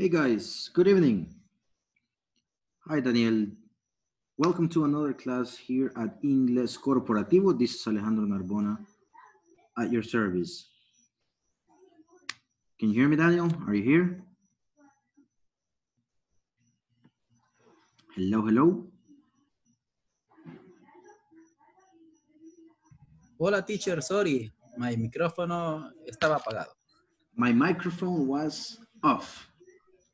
Hey guys, good evening. Hi Daniel. Welcome to another class here at Inglés Corporativo. This is Alejandro Narbona at your service. Can you hear me, Daniel? Are you here? Hello, hello. Hola, teacher, sorry. My micrófono estaba apagado. My microphone was off.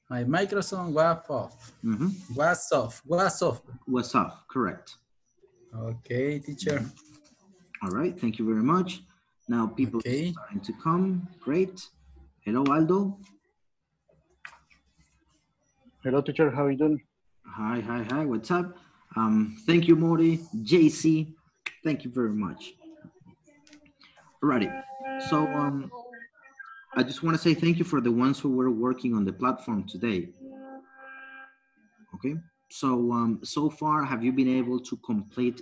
My microphone was off. Mhm. Was off. Was off. Was off, correct. Okay, teacher. All right, thank you very much. Now people Okay. are starting to come. Great. Hello, Aldo. Hello, teacher. How are you doing? Hi, hi, hi. What's up? Um, thank you, Mori. JC, thank you very much. Alrighty. So um, I just want to say thank you for the ones who were working on the platform today. Okay. So um, so far, have you been able to complete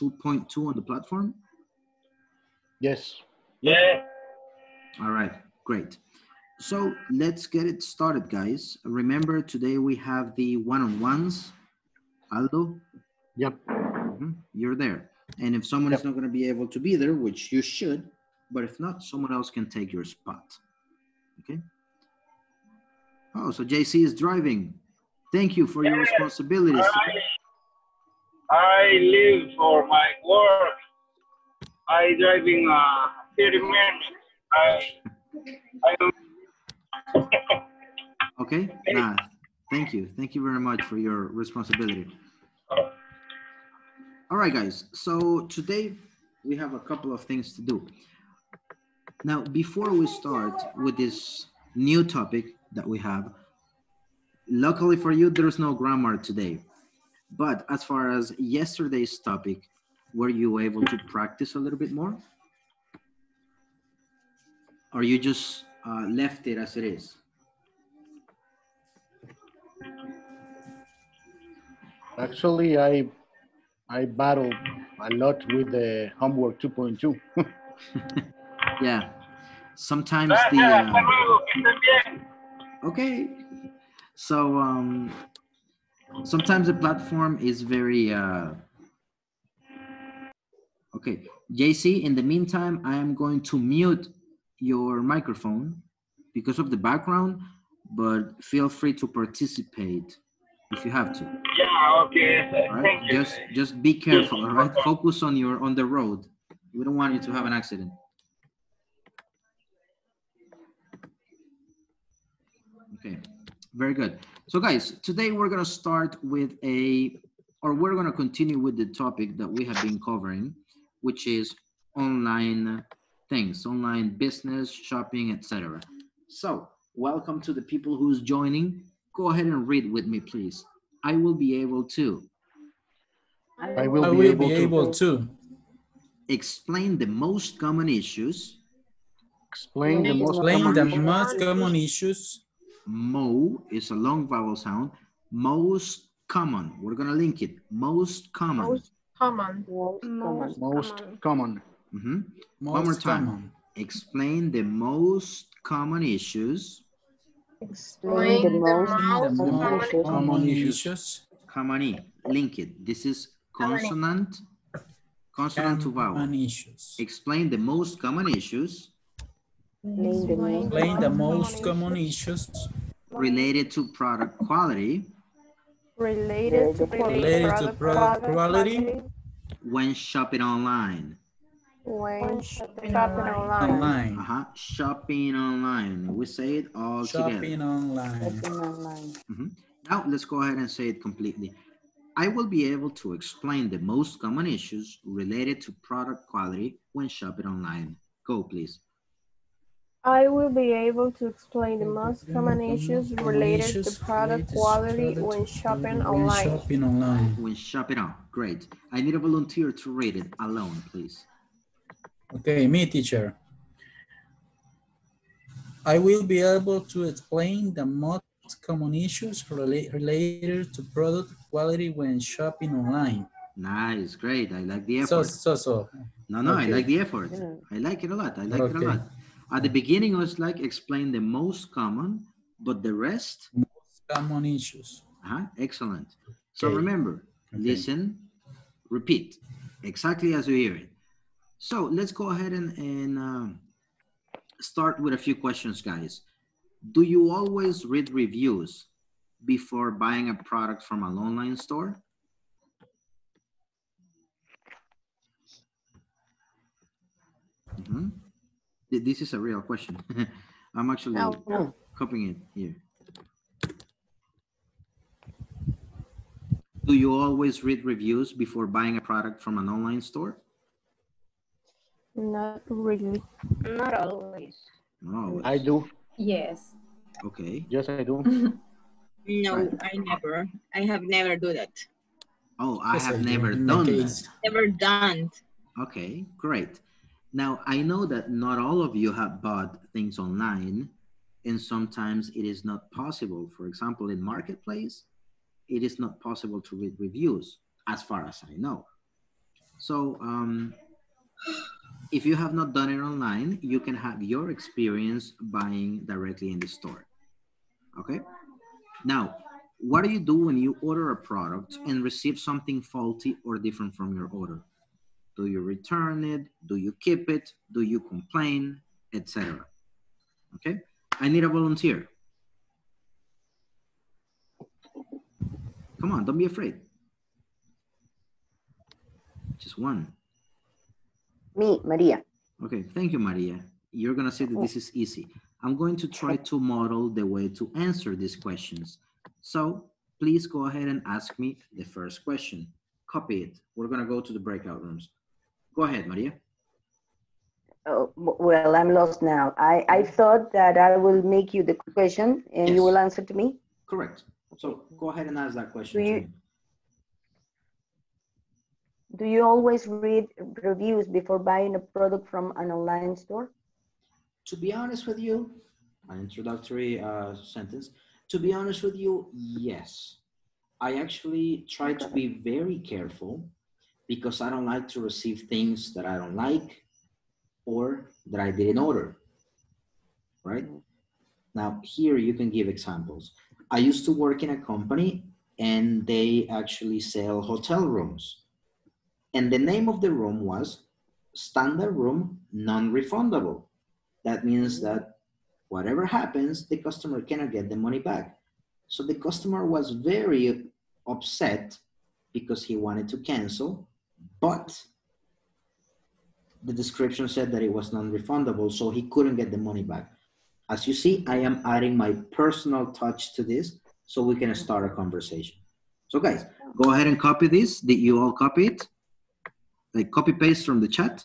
2.2 on the platform? Yes. Yeah. All right, great. So let's get it started, guys. Remember, today we have the one-on-ones. Aldo, Yep. mhm, you're there. And if someone is not going to be able to be there, which you should, but if not, someone else can take your spot. Okay. Oh, so JC is driving. Thank you for your responsibilities. I, I live for my work. I driving uh, 30 minutes. I, I don't. Okay. Nah, thank you. Thank you very much for your responsibility. All right, guys. So today we have a couple of things to do. Now, before we start with this new topic that we have, luckily for you, there's no grammar today. But as far as yesterday's topic, were you able to practice a little bit more? Or you just uh, left it as it is? Actually, I I battled a lot with the homework 2.2. Yeah. Sometimes the uh, luego, que estén bien. okay. So um sometimes the platform is very uh okay. JC, in the meantime, I am going to mute your microphone because of the background, but feel free to participate if you have to. Yeah, okay. All right. Thank you. Just just be careful, all right? Focus on your on the road. We don't want you to have an accident. Okay, very good. So guys, today we're gonna start with a, or we're gonna continue with the topic that we have been covering, which is online things, online business, shopping, etc. So welcome to the people who's joining. Go ahead and read with me, please. I will be able to I will I be able be to able to explain the most common issues. explain the most explain common the issues. most common issues. Mo is a long vowel sound. Most common. We're gonna link it. Most common. Most common. Most Most common. Mhm. Most One more time. common. Explain the most common issues. Explain the most The most common common issues. issues. Common E. Link it. This is consonant. Consonant to vowel. Common issues. Explain the most common issues Explain the most common issues related to product quality related to related to product quality when shopping online. when shopping online. online. online. Uh-huh. Shopping online. We say it all together. Shopping online. Mhm. Now let's go ahead and say it completely. I will be able to explain the most common issues related to product quality when shopping online. Go, please. I will be able to explain the most common issues related issues to product quality product when shopping when online. Shopping online. When shopping on. Great. I need a volunteer to read it alone, please. Okay, me teacher. I will be able to explain the most common issues rela- related to product quality when shopping online. Nice, great. I like the effort. so, so. so. No, no, I like the effort. I like it a lot. I like it a lot. At the beginning, it was like explain the most common, but the rest, Most Common issues. uh excellent. So Okay. remember, Okay. listen, repeat, exactly as you hear it. So let's go ahead and, and um, start with a few questions, guys. Do you always read reviews before buying a product from an online store? Mhm. Th- This is a real question. I'm actually No. copying it here. Do you always read reviews before buying a product from an online store? Not really. Not always. No. I do. Yes. Okay. Yes, I do. No, Right. I never. I have never do that. Oh, I Yes, have do never in done that. Never done. Okay, great. Now, I know that not all of you have bought things online, and sometimes it is not possible. For example, in Marketplace, it is not possible to read reviews, as far as I know. So, um, if you have not done it online, you can have your experience buying directly in the store. Okay? Now, what do you do when you order a product and receive something faulty or different from your order? Do you return it? Do you keep it? Do you complain? Etc. Okay? I need a volunteer. Come on, don't be afraid. Just one. Me, Maria. Okay, thank you, Maria. You're gonna see that this is easy. I'm going to try to model the way to answer these questions. So please go ahead and ask me the first question. Copy it. We're gonna go to the breakout rooms. Go ahead, Maria. Oh, well, I'm lost now. I, I thought that I will make you the question and Yes. you will answer to me. Correct. So go ahead and ask that question. Do you-. Do you always read reviews before buying a product from an online store? To be honest with you, an introductory uh, sentence. To be honest with you, yes. I actually try to be very careful because I don't like to receive things that I don't like or that I didn't order. Right? Now, here you can give examples. I used to work in a company and they actually sell hotel rooms. And the name of the room was standard room non-refundable. That means that whatever happens, the customer cannot get the money back. So the customer was very upset because he wanted to cancel, but the description said that it was non-refundable, so he couldn't get the money back. As you see, I am adding my personal touch to this so we can start a conversation. So guys, go ahead and copy this. Did you all copy it? Like copy paste from the chat?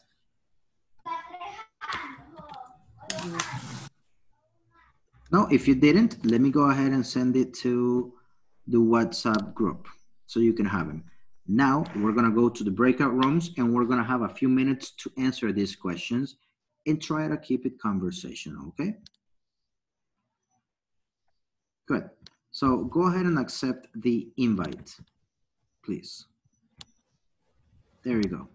No, if you didn't, let me go ahead and send it to the WhatsApp group so you can have them. Now we're gonna go to the breakout rooms and we're gonna have a few minutes to answer these questions and try to keep it conversational, okay? Good. So go ahead and accept the invite, please. There you go.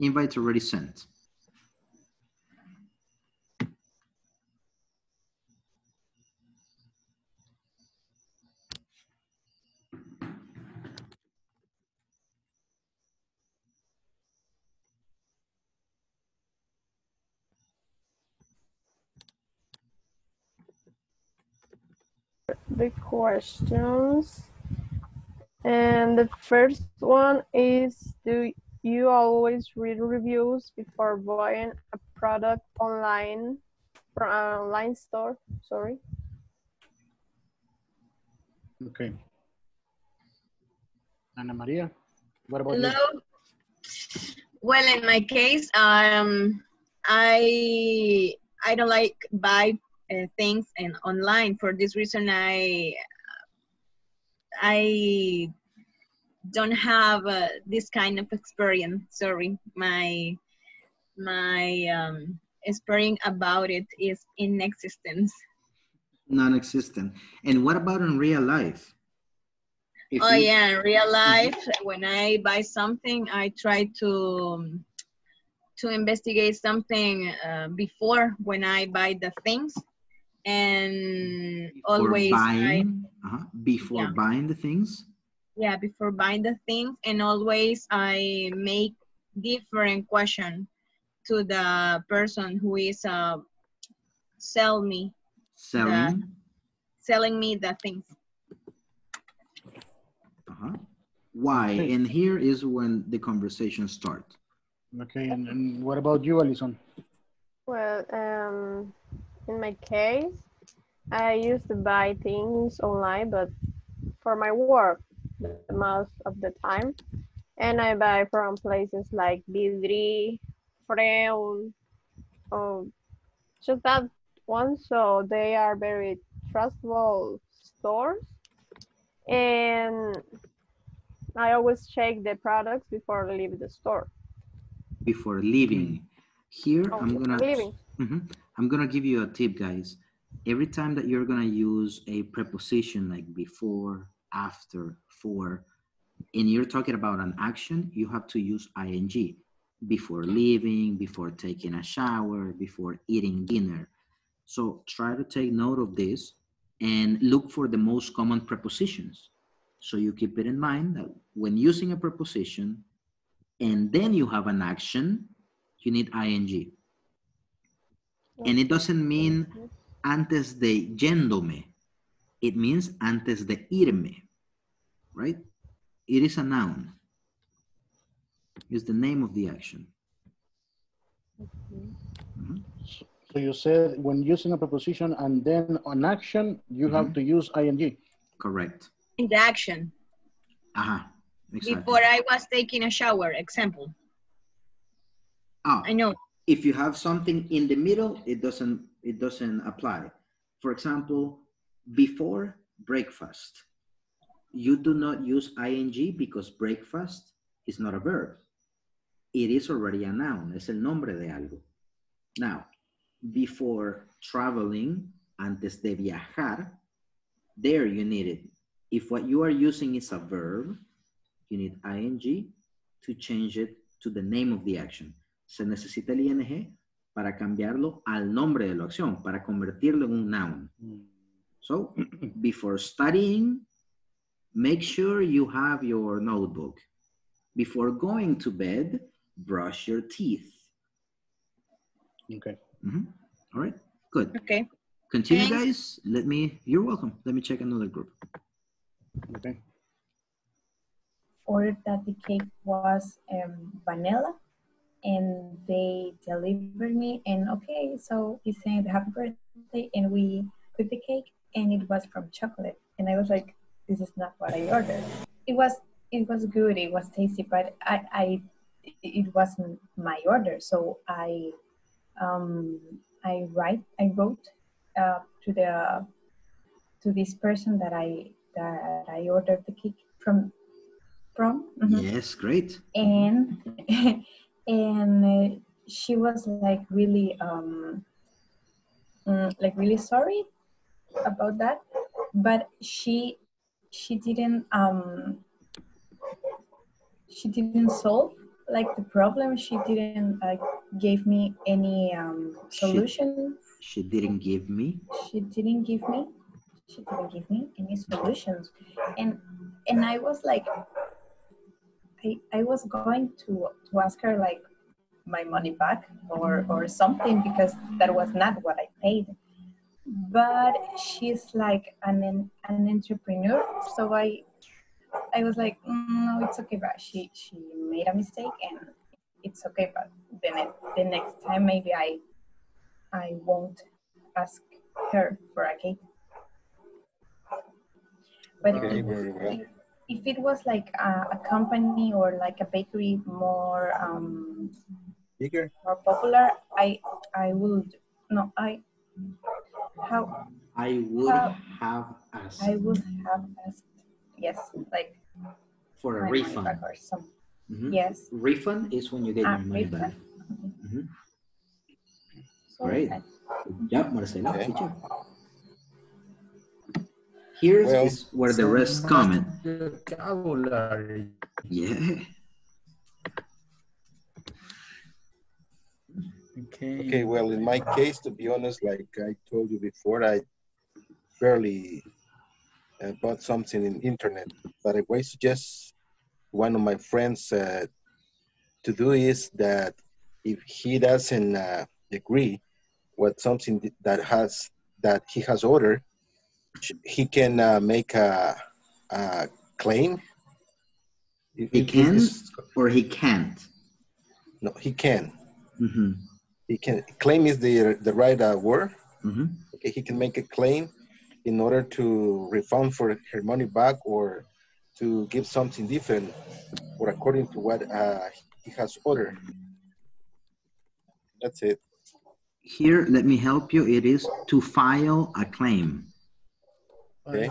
Invite's already sent. The questions. And the first one is Do you always read reviews before buying a product online from an online store? Sorry. Okay. Ana Maria, what about Hello. you? Well, in my case, um, I I don't like buy things and online. For this reason, I I don't have uh, this kind of experience. Sorry, my my um, experience about it is in existence. Non-existent. And what about in real life? If oh yeah, in real life, when I buy something, I try to to investigate something uh, before when I buy the things, and Before always I, buying, uh-huh, before Yeah. buying the things. yeah before buying the things, and always I make different question to the person who is uh, sell me Selling. selling me the things. Uh-huh. Why? Okay. And here is when the conversation starts. Okay, and, and what about you, Alison? Well, um, in my case, I used to buy things online, but for my work, most of the time, and I buy from places like Vidri, Freund, or just that one. So they are very trustable stores, and I always check the products before I leave the store. Before leaving. Here, Oh, I'm gonna leaving. Mhm. I'm gonna give you a tip, guys. Every time that you're gonna use a preposition like before, after, for, and you're talking about an action, you have to use ing. Before leaving, before taking a shower, before eating dinner. So try to take note of this and look for the most common prepositions. So you keep it in mind that when using a preposition and then you have an action, you need ing. And it doesn't mean antes de yéndome. It means antes de irme, right? It is a noun. It's the name of the action. Mhm. So you said when using a preposition and then an action, you have to use ing. Correct. In the action, Aha. Exactly. before I was taking a shower, example. Ah, I know. If you have something in the middle, it doesn't it doesn't apply. For example, before breakfast, you do not use ing because breakfast is not a verb. It is already a noun. Es el nombre de algo. Now, before traveling, antes de viajar, there you need it. If what you are using is a verb, you need ing to change it to the name of the action. Se necesita el ing para cambiarlo al nombre de la acción, para convertirlo en un noun. So, before studying, make sure you have your notebook. Before going to bed, brush your teeth. Okay. Mhm. All right, good. Okay. Continue, Thanks. guys. Let me, you're welcome. Let me check another group. Okay. ordered that the cake was um, vanilla and they delivered me and okay so he said happy birthday and we took the cake and it was from chocolate. And i was like this is not what i ordered. It was it was good it was tasty but i i it wasn't my order. So i um i write i wrote uh, to the to this person that i that i ordered the cake from from Mhm Yes, great. and and uh, she was like really um mm, like really sorry about that but she she didn't um she didn't solve like the problem. She didn't like gave me any um She- solution. She didn't give me. she didn't give me she didn't give me any solutions. And and i was like i i was going to to ask her like my money back or or something because that was not what i paid. But she's like an an entrepreneur. So i i was like "Mm, no it's okay but she she made a mistake and it's okay but then it, the next time maybe i i won't ask her for a cake. But Okay, very well. If, if it was like a, a company or like a bakery more um Bigger? more popular i i would no i how I would Uh, have asked i would have asked yes like for a refund. or some Mhm. yes Refund is when you get Ah, your money refund? back. Mhm. so Great. I- Yep, Marcelo. Okay. Good job. Here is where the rest much comment. Vocabulary. Yeah. Okay. Okay, well, in my case, to be honest, like I told you before, I barely uh, bought something in internet. But I would suggest one of my friends uh, to do is that if he doesn't uh, agree with something that has that he has ordered, sh- he can uh, make a, a claim. He if can it's- or he can't. No, he can. hmm He can claim is the the right uh, word. hmm okay, he can make a claim in order to refund for her money back or to give something different or according to what uh, he has ordered. That's it. Here, let me help you. It is to file a claim. Okay.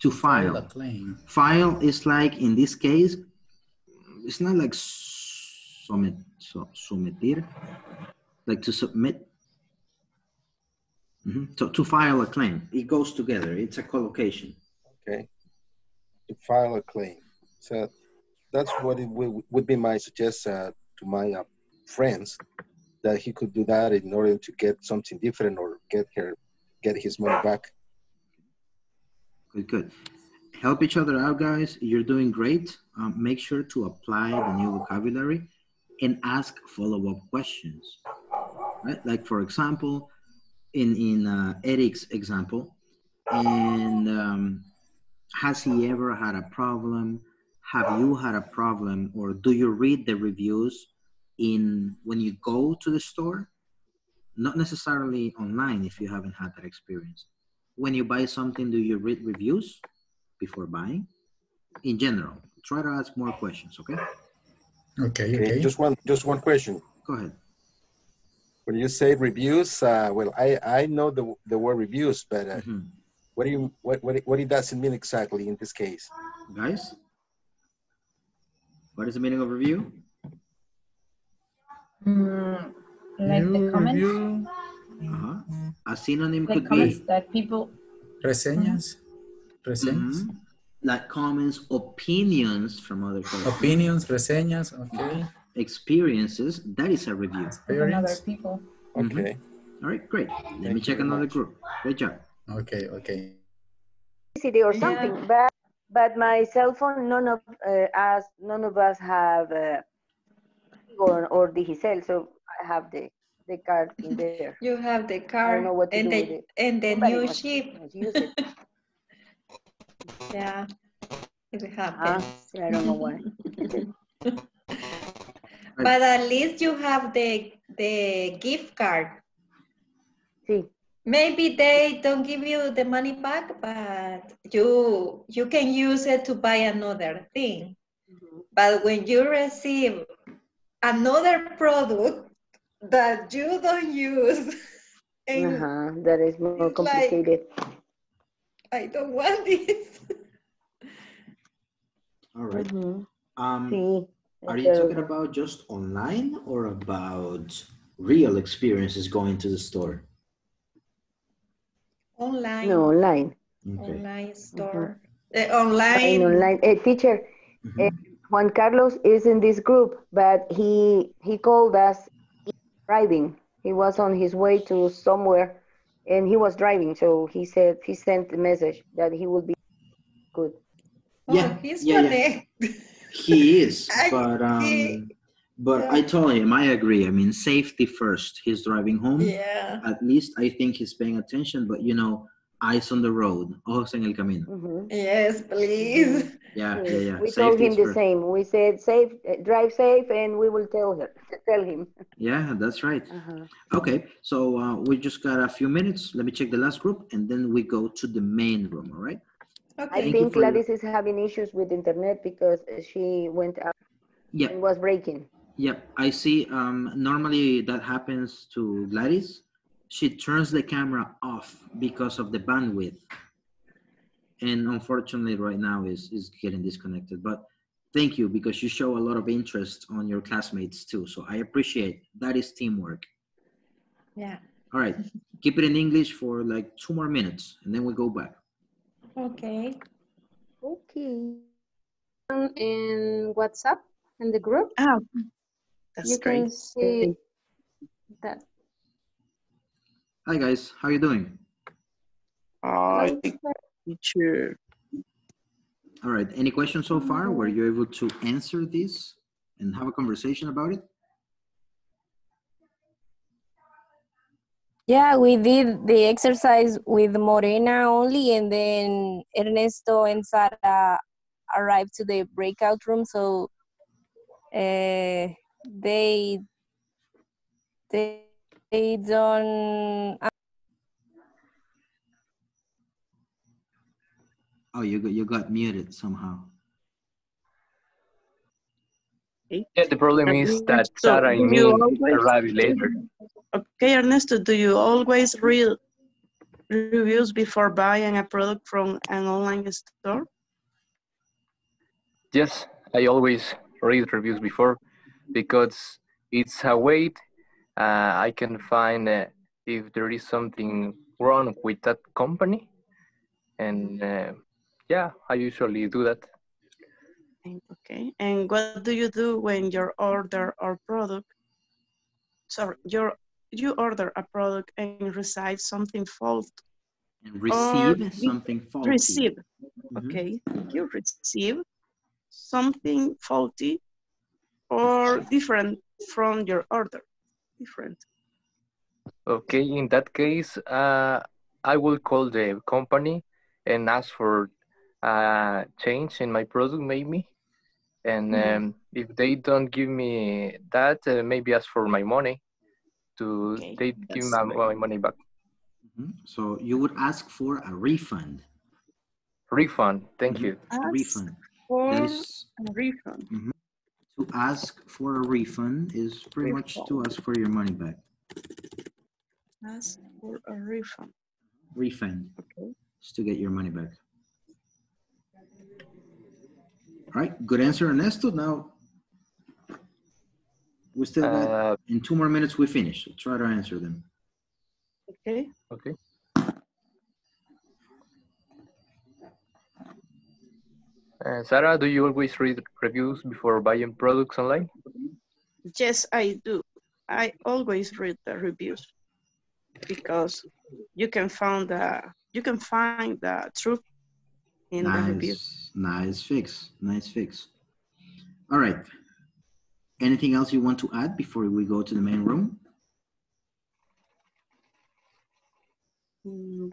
To File a file. claim. File is like, in this case, it's not like submit, so, someter, like to submit. Mhm. So to file a claim, it goes together. It's a collocation. Okay. To file a claim. So that's what it would, would be my suggestion uh, to my uh, friends that he could do that in order to get something different or get her get his money back. Good, good. Help each other out, guys. You're doing great. Um, make sure to apply the new vocabulary and ask follow-up questions. Right? Like for example, in in uh, Eric's example, and um, has he ever had a problem? Have you had a problem, or do you read the reviews in when you go to the store? Not necessarily online if you haven't had that experience when you buy something, do you read reviews before buying? In general, try to ask more questions, okay? Okay, Okay, okay. Just one just one question. Go ahead. When you say reviews, uh, well, I, I know the, the word reviews, but uh, Mhm. what do you what, what it- what it doesn't mean exactly in this case? Guys, what is the meaning of review? Mm, like the comments, review, Uh-huh. A synonym like could be that people. reseñas, reseñas, mhm, like comments, opinions from other people, opinions, reseñas, okay. experiences. That is a review. From other Experience. people. Okay. All right, great. Let me Thank you check another much. group. Great job. Okay, okay. electricity or Yeah. something. But but my cell phone, none of uh, us, none of us have uh, or or Digicel, so I have the the card in there. You have the card know what to and the and the new ship. use it. Yeah, it Ah, happens. I don't know why. But at least you have the the gift card. See, Maybe they don't give you the money back, but you you can use it to buy another thing. But when you receive another product that you don't use, and uh-huh, that is more it's like- complicated. I don't want this. All right. Mhm. Um, See, are it's you talking about just online or about real experiences going to the store? Online, no online? Okay. online store, uh, Buying online. online. A teacher, Mhm. eh, Juan Carlos is in this group, but he he called us driving. He was on his way to somewhere, and he was driving. So he said he sent a message that he would be good. Oh, Yeah, he's yeah, yeah. He is, but um, see. but I told him I agree. I mean, safety first. He's driving home. Yeah. At least I think he's paying attention. But you know, eyes on the road, ojos en el camino. Mhm. Yes, please. Yeah, yeah, yeah. We told him the first. same. We said safe, eh, drive safe, and we will tell her, tell him. Yeah, that's right. Uh-huh. Okay, so uh, we just got a few minutes. Let me check the last group, and then we go to the main room. All right. I Okay. you think for your- Gladys is having issues with internet because she went out Yeah. and was breaking. Yep, I see. Um, normally that happens to Gladys. She turns the camera off because of the bandwidth. And unfortunately right now is, is getting disconnected. But thank you because you show a lot of interest on your classmates too. So I appreciate that is teamwork. Yeah. All right, keep it in English for like two more minutes and then we go back. Okay. Okay. in WhatsApp in the group. Oh, that's you great. can see that Hi guys, how are you doing? Hi, teacher. All right, any questions so far? Were you able to answer this and have a conversation about it? Yeah, we did the exercise with Morena only, and then Ernesto and Sara arrived to the breakout room, so uh, they they they don't. Uh, oh, you got, you got muted somehow. Yeah, the problem is that Sarah and me you always- arrived later. Okay, Ernesto, do you always read reviews before buying a product from an online store? Yes, I always read reviews before because it's a way uh, I can find uh, if there is something wrong with that company. And uh, yeah, I usually do that. Okay, and what do you do when you order or product? Sorry, your you order a product and receive something fault. And receive Or something faulty. Receive. Mhm. Okay, you receive something faulty or different from your order. Different. Okay, in that case, uh, I will call the company and ask for a change in my product, maybe. And Mhm. um, if they don't give me that, uh, maybe ask for my money. To Okay, they give that's my, my money back. Mhm. So you would ask for a refund. Refund. Thank Mhm. you. Ask refund. for That is a refund. To ask for a refund is pretty much to ask for your money back. Ask for a refund. Refund Okay. is to get your money back. All right, good answer, Ernesto. Now we still got Uh, in two more minutes we finish. So try to answer them. Okay. okay. Uh, Sarah, do you always read reviews before buying products online? Yes, I do. I always read the reviews because you can find the you can find the truth in the reviews. Nice, nice fix, nice fix. All right. Anything else you want to add before we go to the main room? Mm,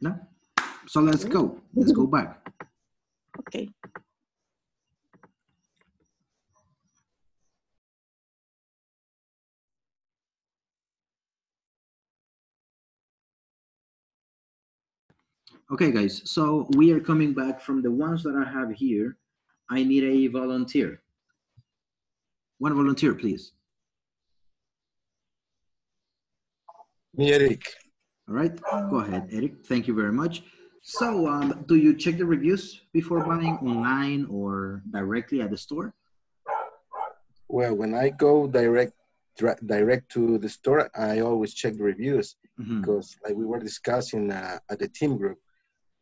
No. So let's go. Let's go back. Okay. Okay, guys. So we are coming back from the ones that I have here. I need a volunteer. One volunteer, please. Me, Eric. All right. Go ahead, Eric. Thank you very much. So, um, do you check the reviews before buying online or directly at the store? Well, when I go direct direct to the store, I always check the reviews Mhm. because, like we were discussing uh, at the team group,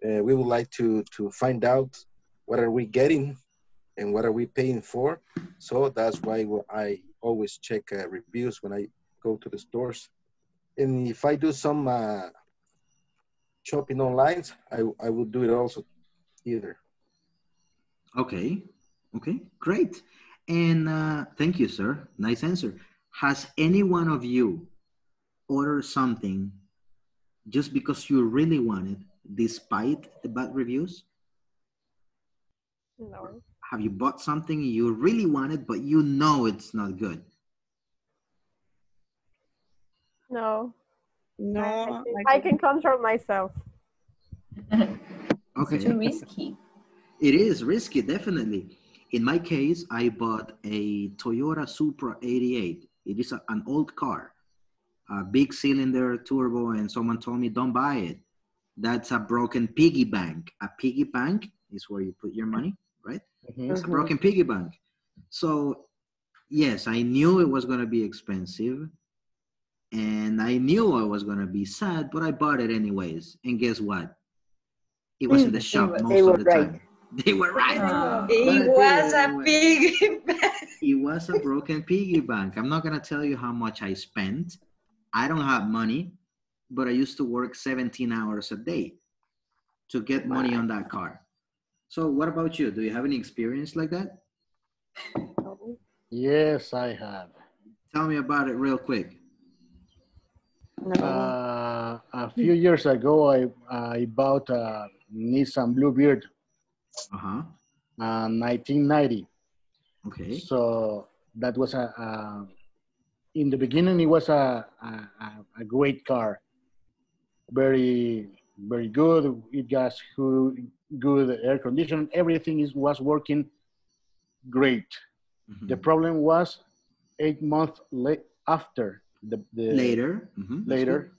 uh, we would like to to find out what are we getting and what are we paying for. So that's why I always check uh, reviews when I go to the stores. And if I do some uh, shopping online, I I will do it also either. Okay. Okay. Great. And uh, thank you, sir. Nice answer. Has any one of you ordered something just because you really want it, despite the bad reviews? No. Have you bought something you really wanted, but you know it's not good? No. No, I, can- I can control myself. Okay. Too risky. It is risky, definitely. In my case, I bought a Toyota Supra 88. It is a- an old car, a big cylinder turbo, and someone told me, don't buy it. That's a broken piggy bank. A piggy bank is where you put your money, right? Mm-hmm. It's a broken piggy bank. So, yes, I knew it was going to be expensive. And I knew I was going to be sad, but I bought it anyways. And guess what? It was in the shop were- most they of were the right. time. They were right. Uh, It did was it a anyway. piggy bank. It was a broken piggy bank. I'm not gonna tell you how much I spent. I don't have money, but I used to work 17 hours a day to get money on that car. So what about you? Do you have any experience like that? Yes, I have. Tell me about it real quick. Uh, a few years ago, I, I bought a Nissan Bluebird, Uh-huh. uh, 1990. Okay. So that was a, a in the beginning, it was a, a, a- a great car. Very, very good. It got good, good air conditioning. Everything is, was working great. The problem was eight months late after the, the Later. Mhm, later,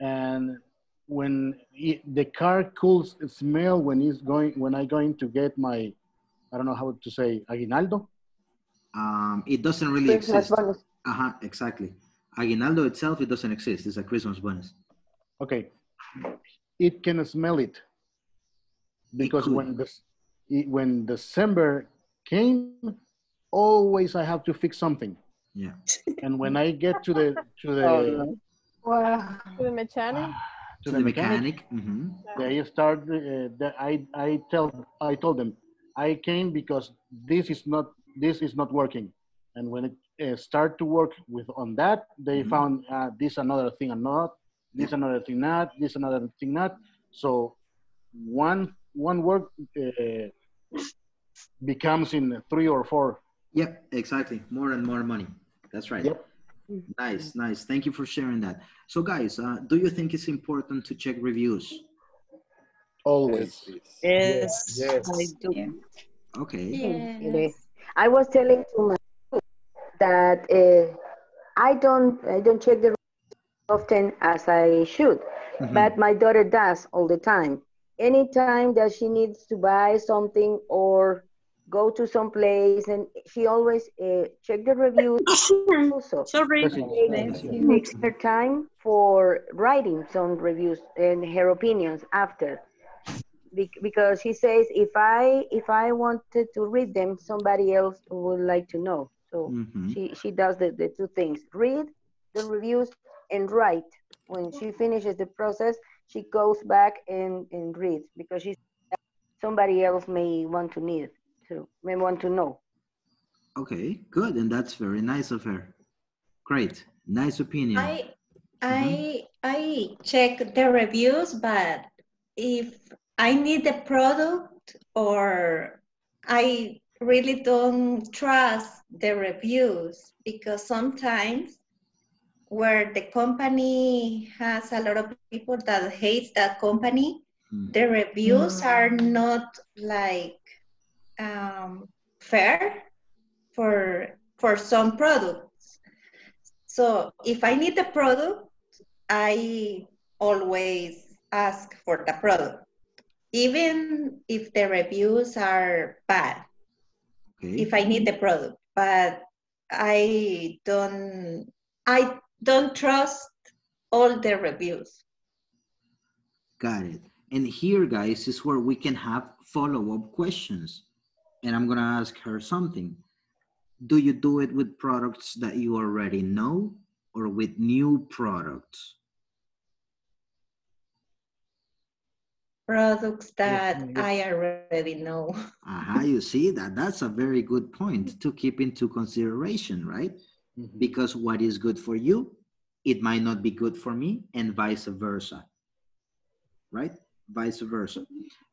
and when it, the car could smell when it's going when I going to get my I don't know how to say aguinaldo. Um, it doesn't really Christmas exist. bonus. Uh-huh, exactly. Aguinaldo itself, it doesn't exist. It's a Christmas bonus. Okay, it can smell it because could. when the it, when December came, always I have to fix something. Yeah. And when I get to the to the Oh, Wow. To the mechanic? to To the the mechanic, mechanic. mhm. they start uh, the, I, I tell I told them I came because this is not this is not working and when it uh, start to work with on that they found uh, this another thing and not this another thing not this another thing not so one one work uh, becomes in three or four Yep, exactly. More and more money. That's right. Nice, nice. Thank you for sharing that. So, guys, uh, do you think it's important to check reviews? always Yes, I do. Okay. It is. I was telling to my that uh, I don't I don't check the often as I should, Mhm. but my daughter does all the time. Anytime that she needs to buy something or go to some place, and she always uh, check the reviews. also, Sorry. She takes her time for writing some reviews and her opinions after. Bec- because she says if i if i wanted to read them somebody else would like to know. So Mhm. she she does the, the two things. Read the reviews and write. When she finishes the process she goes back and and reads because she somebody else may want to need to may want to know Okay, good. And that's very nice of her. Great. Nice opinion. I mm-hmm. I I check the reviews, but if I need the product or I really don't trust the reviews because sometimes where the company has a lot of people that hates that company, mm. the reviews mm. are not like um, fair for for some products. So if I need the product, I always ask for the product, even if the reviews are bad. Okay. If I need the product, but I don't, I don't trust all the reviews. Got it. And here, guys, is where we can have follow-up questions. And I'm gonna ask her something. Do you do it with products that you already know or with new products? Products that I already know. Aha, you see that that's a very good point to keep into consideration, right? Mm-hmm. Because what is good for you, it might not be good for me, and vice versa. Right? Vice versa.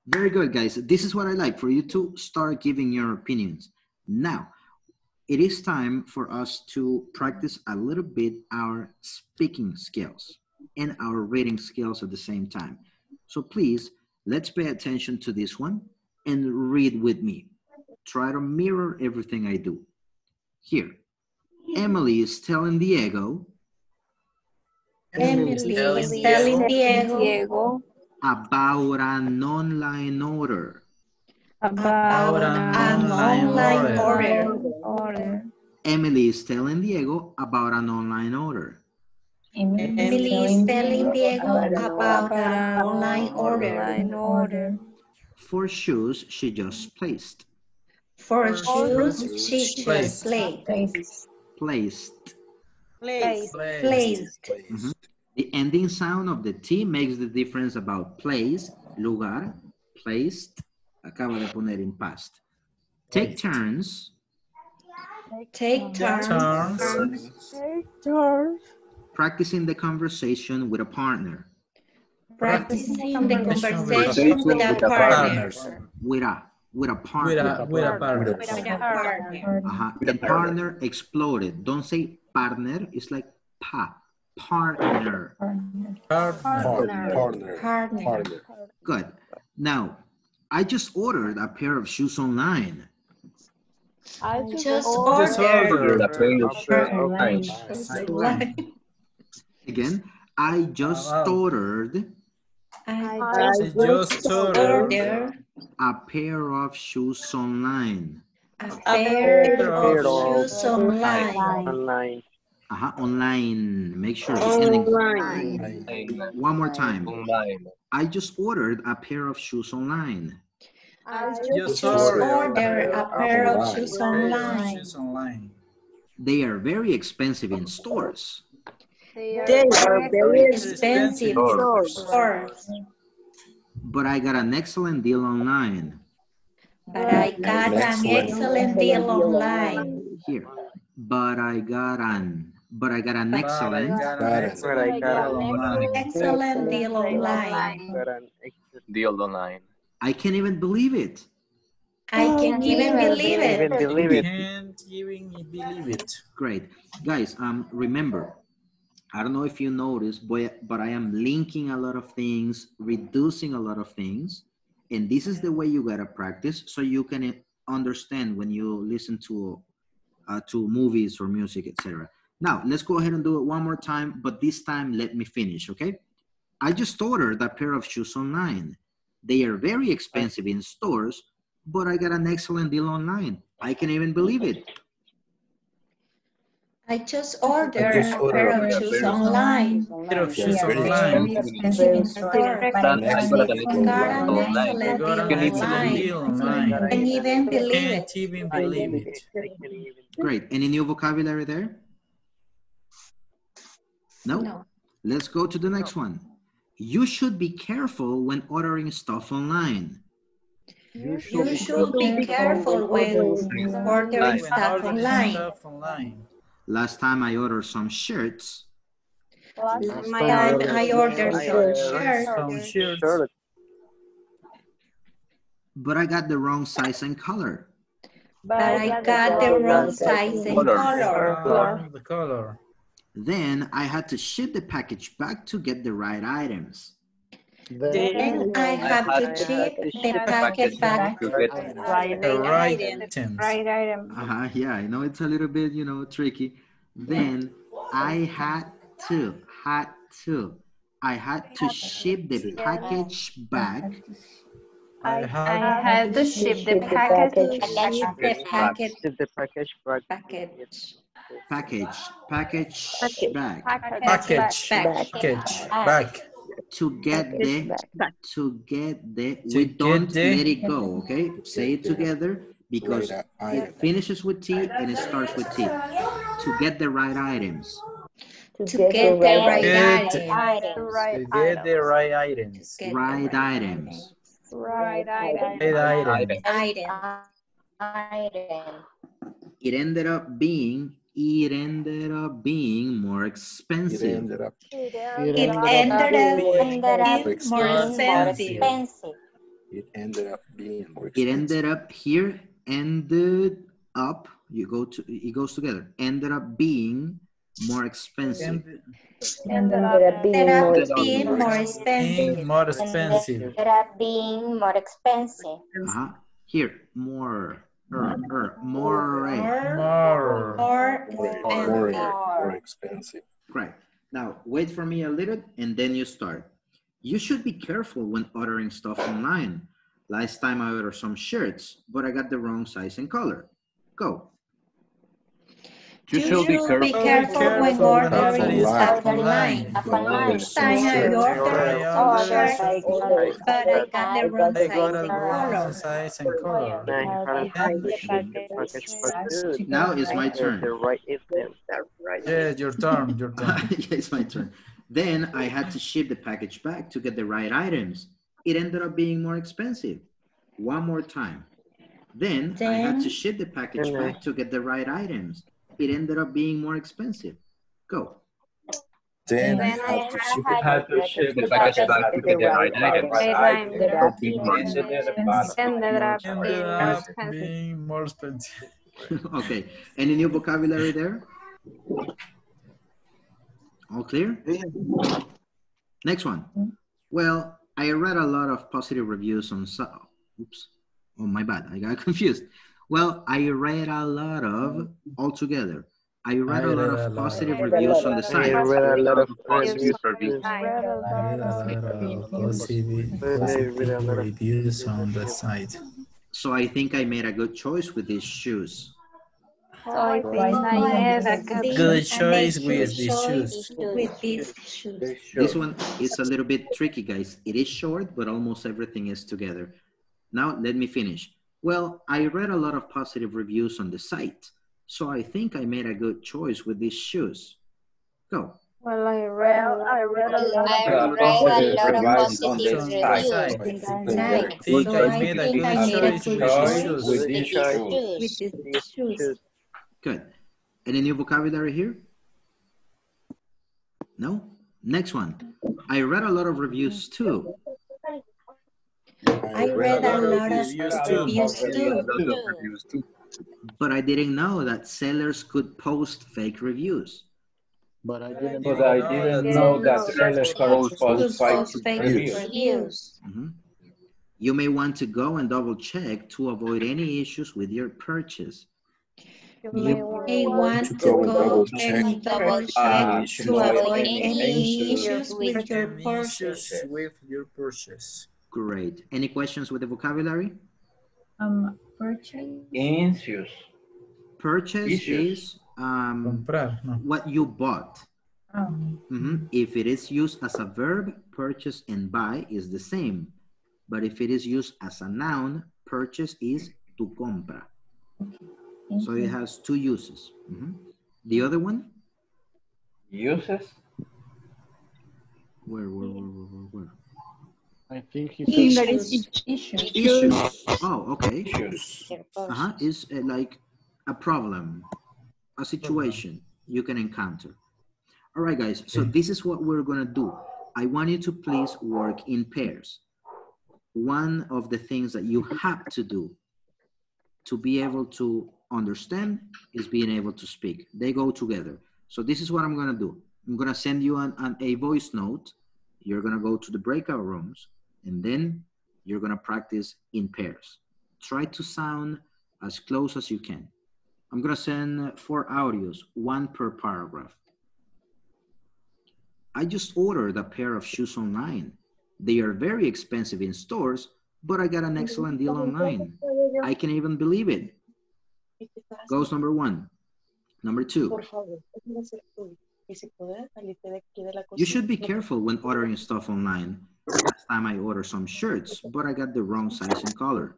Very good, guys. This is what I like for you to start giving your opinions. Now, it is time for us to practice a little bit our speaking skills and our reading skills at the same time. So please, let's pay attention to this one and read with me. Try to mirror everything I do. Here, Emily is telling Diego Emily is telling Diego about an online order. about an online order. Emily is telling Diego about an online order. Emily is telling Diego about an online order. For shoes she just placed. For shoes, she just played. Placed. Placed. Placed. Mhm. The ending sound of the T makes the difference about place, lugar, placed. Acaba de poner in past. Take turns Take turns. Turns. Take turns. practicing the conversation with a partner. Practicing the Conversation conversation with a partner. With a with a partner. with a partner. With a partner. The partner exploded. Don't say partner. It's like pa. Partner. Partner. Partner. Partner. Partner. Partner. Good. Now, I just ordered a pair of shoes online. I Just Just ordered. order. Again, I just Wow. ordered I I just ordered ordered a pair of shoes online. a pair of shoes online. Online. Uh-huh. Online. Make sure it's ending. Online. One more time. Online. I just ordered a pair of shoes online. I Just Just ordered ordered a pair of shoes online. Shoes online. They are very expensive in stores. They are They are very Expensive Stores. stores. But I got an excellent deal online. But I got an excellent deal online. Here. But I got an but I got an excellent got Got an it. excellent deal online. Excellent deal online. I can't even believe it. I can't even believe it. believe it. Can't even believe it. Great. Guys, um, remember, I don't know if you noticed, but, but I am linking a lot of things, reducing a lot of things. And this is the way you gotta practice so you can understand when you listen to uh, to movies or music, etc. Now, let's go ahead and do it one more time, but this time let me finish, okay? I just ordered a pair of shoes online. They are very expensive in stores, but I got an excellent deal online. I can even believe it. I just ordered just a pair of shoes online. Pair of shoes Yeah, very online. Expensive in store. But I got an online. Excellent deal online. deal. Can't even believe it. Can't even believe it. Great. Any new vocabulary there? No? No. Let's go to the next one. You should be careful when ordering stuff online. You should be careful when ordering stuff online. stuff online. Last time I ordered some shirts, Last time I ordered some shirts, Some shirts. but I got the wrong size and color. but I got the wrong size and color. The color. Then I had to ship the package back to get the right items. Then I have to check the packet back. To get The right items. right item. Uh-huh, yeah, I know it's a little bit, you know, tricky. Then I had to, had to, I had to ship the package back I I had to ship the package. Ship the packet the package back. Package. package, package back package, Back. package, back. to get the, to get the, To we don't the- let it go, okay? Say it together because it item. finishes with T and it starts with T. To get the right items. To get the right Get- item. The right To get the right items. Get the Right items. Right item. Right item. Item. It ended up being, it ended up being more It expensive. ended up It ended up being more expensive. it ended up being more It ended up here, ended up, you go to, it goes together, ended up being more expensive. Ended up being more up being more expensive. being more expensive. Ended up being more expensive. Uh-huh. Here, more, er, er, more. More. More More, expensive. more, more expensive. Right. Now, wait for me a little and then you start. You should be careful when ordering stuff online. Last time I ordered some shirts, but I got the wrong size and color. Go. You should be careful. careful when Careful when ordering ordering stuff stuff online. online. Last time I ordered I some shirts, but I got the wrong size a and color. size and color. Now is my turn. The right item. The right Yeah, your turn, your turn. yeah, it's my turn. Then I had to ship the package back to get the right items. It ended up being more expensive. One more time. Then I had to ship the package back to get the right items. It ended up being more expensive. Go. Then I Then I have to ship it Had to ship the package back to the right items. Ended up Big being money. ended up Ended being more up expensive. being more expensive. okay. Any new vocabulary there? All clear? Next one. Well, I read a lot of positive reviews on so oops. Oh my bad, I got confused. Well, I read a lot of altogether. I read I a lot read a of lot. positive I read a reviews on the of- site. I read a lot of Positive reviews. reviews. I read a I read a lot lot of positive, Read a positive lot of- reviews on the site. So I think I made a good choice with these shoes. So I think I had a good Good choice with these shoes. With these shoes. This one is a little bit tricky, guys. It is short, but almost everything is together. Now, let me finish. Well, I read a lot of positive reviews on the site, so I think I made a good choice with these shoes. Go. Well, I read, I read a lot I of read a lot of Reviews positive on the reviews. site. Right. think I made a think good I made a choice good with choice these shoes. these shoes. with these shoes. Good. Any new vocabulary here? No? Next one. I read a lot of reviews too. I read a lot of reviews too. reviews too. But I didn't know that sellers could post fake reviews. But I didn't. But I didn't know that sellers could post Post fake fake reviews. reviews. Mhm. You may want to go and double check to avoid any issues with your purchase. You You may want to go and go double and double check to avoid any issues with your purchase. issues with your purchase. Great. Any questions with the vocabulary? Um, purchase. Issues. Purchase Issues. is um, Comprar, no. what you bought. Oh, Mhm. If it is used as a verb, purchase and buy is the same. But if it is used as a noun, purchase is tu compra. thank So you. it has two uses. Mhm. The other one? Uses. Where, where, where, where, where, where? I think he Issues. Issues. Issues. Oh, okay. Issues. Uh-huh. Is uh, like a problem, a situation you can encounter. All right, guys. So this is what we're gonna do. I want you to please work in pairs. One of the things that you have to do to be able to understand is being able to speak. They go together. So this is what I'm gonna do. I'm gonna send you an, an, a voice note. You're gonna go to the breakout rooms and then you're gonna practice in pairs. Try to sound as close as you can. I'm gonna send four audios, one per paragraph. I just ordered a pair of shoes online. They are very expensive in stores, but I got an excellent deal online. I can even believe it. Goes number one. Number two, you should be careful when ordering stuff online. Last time I ordered some shirts, but I got the wrong size and color.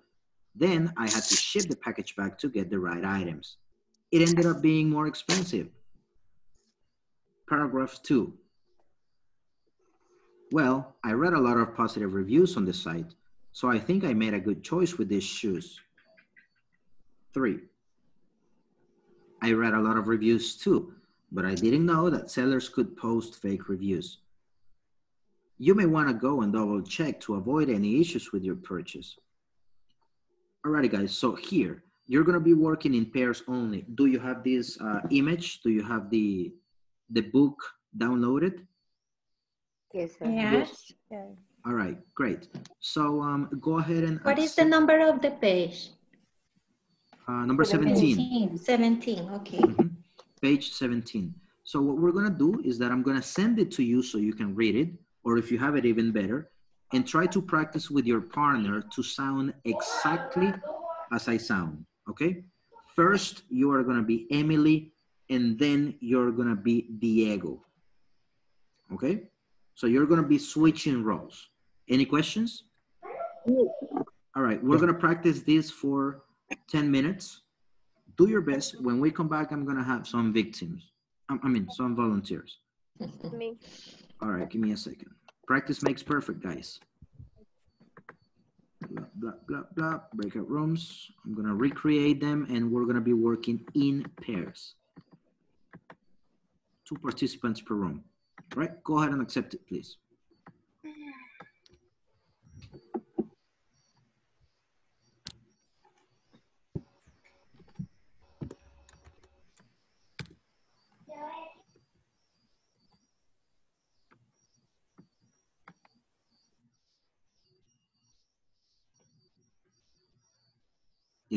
Then I had to ship the package back to get the right items. It ended up being more expensive. Paragraph two. Well, I read a lot of positive reviews on the site, so I think I made a good choice with these shoes. Three. I read a lot of reviews too, but I didn't know that sellers could post fake reviews. You may want to go and double check to avoid any issues with your purchase. Alrighty, guys, so here, you're gonna be working in pairs only. Do you have this uh, image? Do you have the, the book downloaded? Yes, sir. Yes. All right, great. So um, go ahead and What is the number of the page? uh, number 17. 17, okay. Mhm. Page 17. So what we're gonna do is that I'm gonna send it to you so you can read it, or if you have it even better, and try to practice with your partner to sound exactly as I sound, okay? First, you are gonna be Emily, and then you're gonna be Diego, okay? So you're gonna be switching roles. Any questions? All right, we're gonna practice this for 10 minutes. Do your best. When we come back, I'm gonna have some victims. I mean, some volunteers. me. All right, give me a second. Practice makes perfect, guys. Blah, blah, blah, blah. Breakout rooms. I'm gonna recreate them and we're gonna be working in pairs. Two participants per room. All right, go ahead and accept it, please.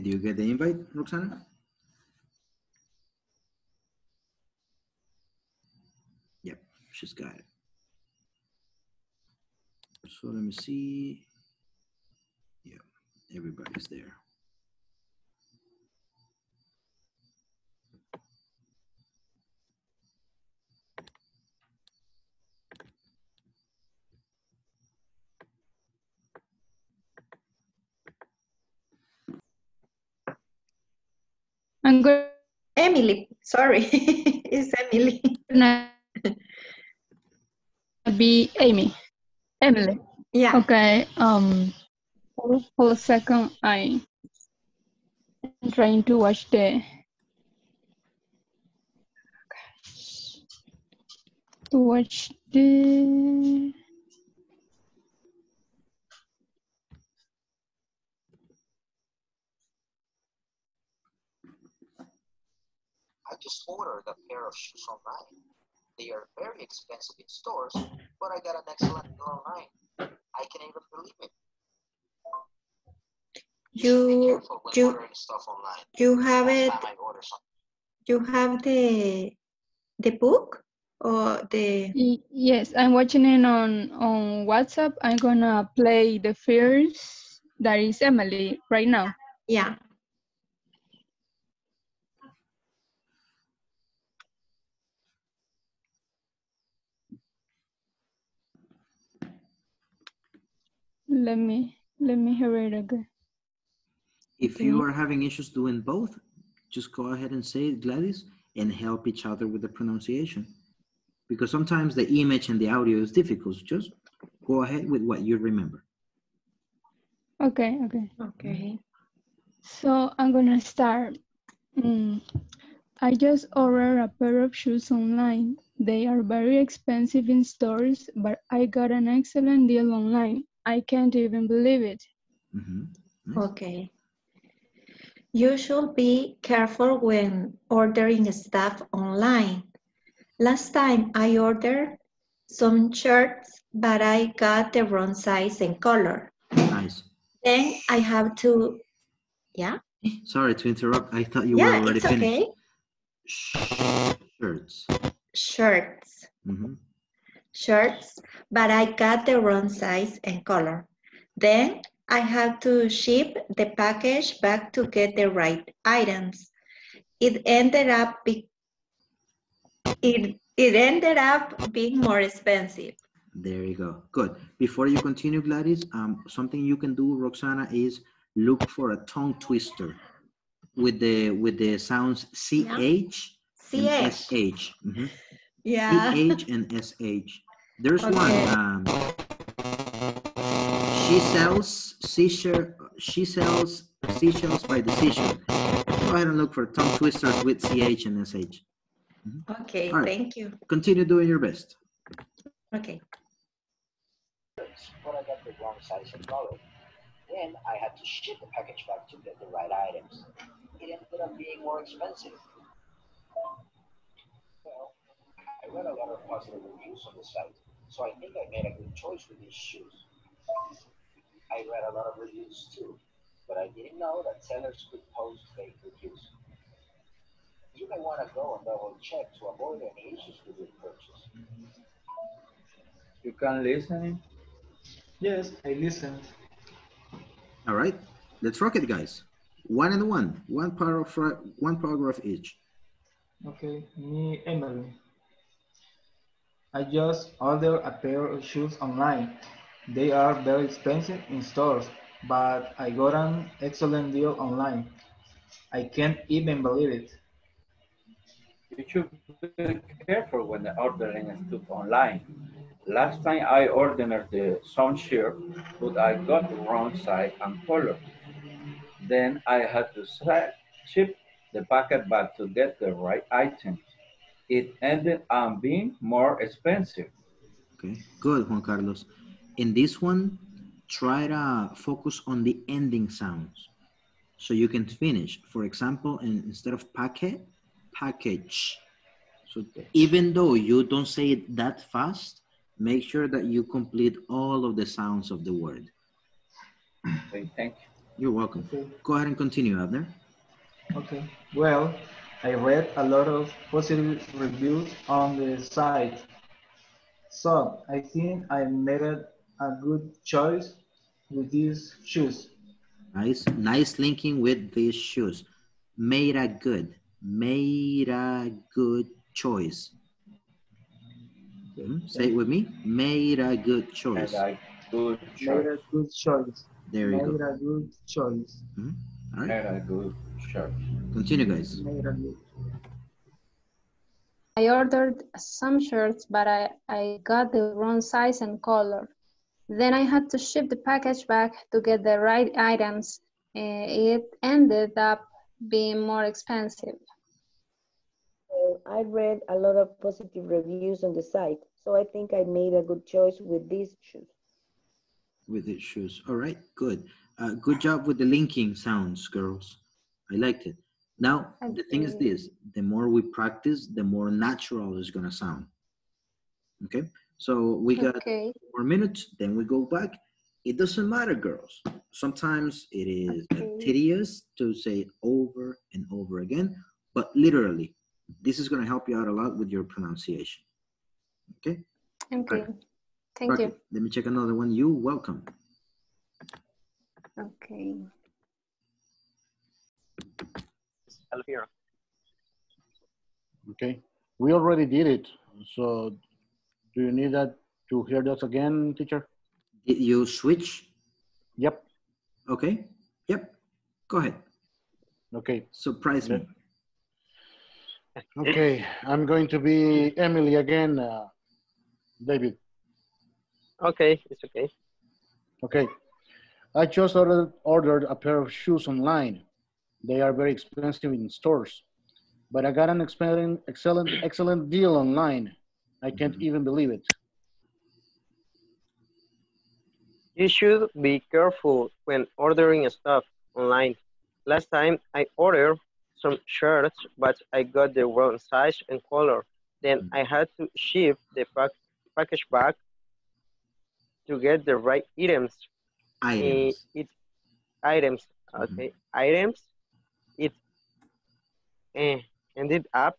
Did you get the invite, Roxana? Yep, she's got it. So let me see. Yep, everybody's there. I'm good. Emily, sorry, it's Emily. be Amy. Emily. Yeah. Okay. Um. Hold a second. I. am trying to watch the. To watch the. Just ordered a pair of shoes online. They are very expensive in stores, but I got an excellent deal online. I can't even believe it. You When you stuff online. you have Last it. time I ordered something. You have the the book or the Yes, I'm watching it on on WhatsApp. I'm gonna play the first. That is Emily right now. yeah. Let me let me hear it again. If you are having issues doing both, just go ahead and say it, Gladys, and help each other with the pronunciation. Because sometimes the image and the audio is difficult. Just go ahead with what you remember. Okay, okay. Okay. So I'm gonna start. Mm, I just ordered a pair of shoes online. They are very expensive in stores, but I got an excellent deal online. I can't even believe it. Okay. You should be careful when ordering stuff online. Last time I ordered some shirts, but I got the wrong size and color. Nice. Then I have to, yeah, Sorry to interrupt. I thought you were yeah, already it's finished. okay. Shirts. Shirts, Mhm. Shirts, but I got the wrong size and color. Then I have to ship the package back to get the right items. It ended up be, it, it ended up being more expensive. There you go. Good. Before you continue, Gladys, um, something you can do, Roxana, is look for a tongue twister with the with the sounds ch and CH. sh. Mhm. Yeah. ch and sh. There's Okay. one. Um, she sells seashell. She sells seashells by the seashore. Go ahead and look for tongue twisters with ch and sh. Okay, All right. thank you. Continue doing your best. Okay. but I got the wrong size and color. Then I had to ship the package back to get the right items. It ended up being more expensive. Well, I read a lot of positive reviews on the site, so I think I made a good choice with these shoes. I read a lot of reviews too, but I didn't know that sellers could post fake reviews. You may want to go and double check to avoid any issues with your purchase. You can listen. Yes, I listened. All right, let's rock it, guys. One and one, one paragraph, one paragraph each. Okay, me, Emily. I just ordered a pair of shoes online. They are very expensive in stores, but I got an excellent deal online. I can't even believe it. You should be careful when ordering stuff online. Last time I ordered the, some shirt, but I got the wrong size and color. Then I had to ship the packet back to get the right item. It ended up being more expensive. Okay, good, Juan Carlos. In this one, try to focus on the ending sounds so you can finish. For example, in, instead of packet, package. So even though you don't say it that fast, make sure that you complete all of the sounds of the word. Okay, thank you. You're welcome. Okay. Go ahead and continue, Abner. Okay. Well, I read a lot of positive reviews on the site. So I think I made a, a good choice with these shoes. Nice, nice linking with these shoes. Made a good, made a good choice. Mhm, Say it with me. Made a good choice. And I good Made a good choice. There you made go. Made a good choice. All right, Made a good choice. continue, guys. Made a good I ordered some shirts, but I, I got the wrong size and color. Then I had to ship the package back to get the right items. Uh, it ended up being more expensive. I read a lot of positive reviews on the site, so I think I made a good choice with these shoes. With its shoes. All right, good. Uh, good job with the linking sounds, girls. I liked it. Now, the thing is this, the more we practice, the more natural it's gonna sound. Okay, so we got Okay. more minutes, then we go back. It doesn't matter, girls. Sometimes it is Okay. tedious to say over and over again, but literally, this is gonna help you out a lot with your pronunciation. Okay? Okay. Thank Okay, you. Let me check another one. You welcome. Okay. Hello here. Okay, we already did it. So do you need that to hear that again, teacher? Did you switch? Yep. Okay. Yep. Go ahead. Okay. Surprise me. Okay, I'm going to be Emily again, uh, David. Okay, it's okay. Okay. I just ordered, ordered a pair of shoes online. They are very expensive in stores, but I got an excellent, excellent, excellent deal online. I can't mm-hmm. even believe it. You should be careful when ordering stuff online. Last time I ordered some shirts, but I got the wrong size and color. Then mm. I had to ship the pack, package back to get the right items. Items. Eh, It, items, okay, items. It eh, ended up,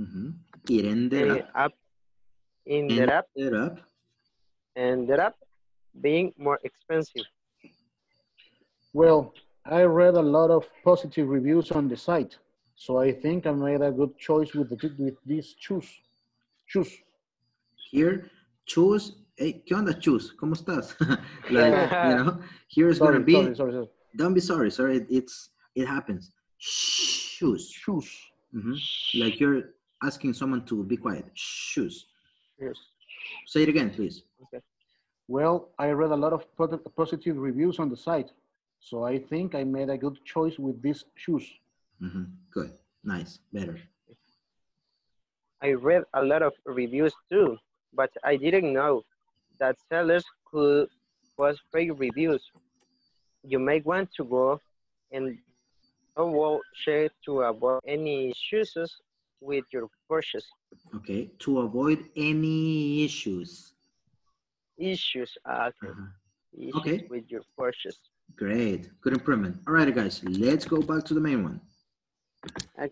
Mm-hmm. It ended eh, up. up, ended up, Ended up. ended up being more expensive. Well, I read a lot of positive reviews on the site, so I think I made a good choice with, the, with these shoes. Shoes. Here, choose. Hey, ¿qué onda, choose? ¿Cómo estás? like, you know, here's Sorry, gonna be. sorry, sorry, sorry. Don't be sorry. Sorry, it, it's it happens. Shoes. Shoes. hmm Like you're asking someone to be quiet. Shoes. Yes. Say it again, please. Okay. Well, I read a lot of positive reviews on the site, so I think I made a good choice with these shoes. hmm Good. Nice. Better. I read a lot of reviews too, but I didn't know that sellers could post fake reviews. You may want to go and double check to avoid any issues with your purchase. Okay. To avoid any issues. Issues, uh, okay. Uh-huh. Issues Okay. with your purchase. Great. Good improvement. All right, guys. Let's go back to the main one. Okay.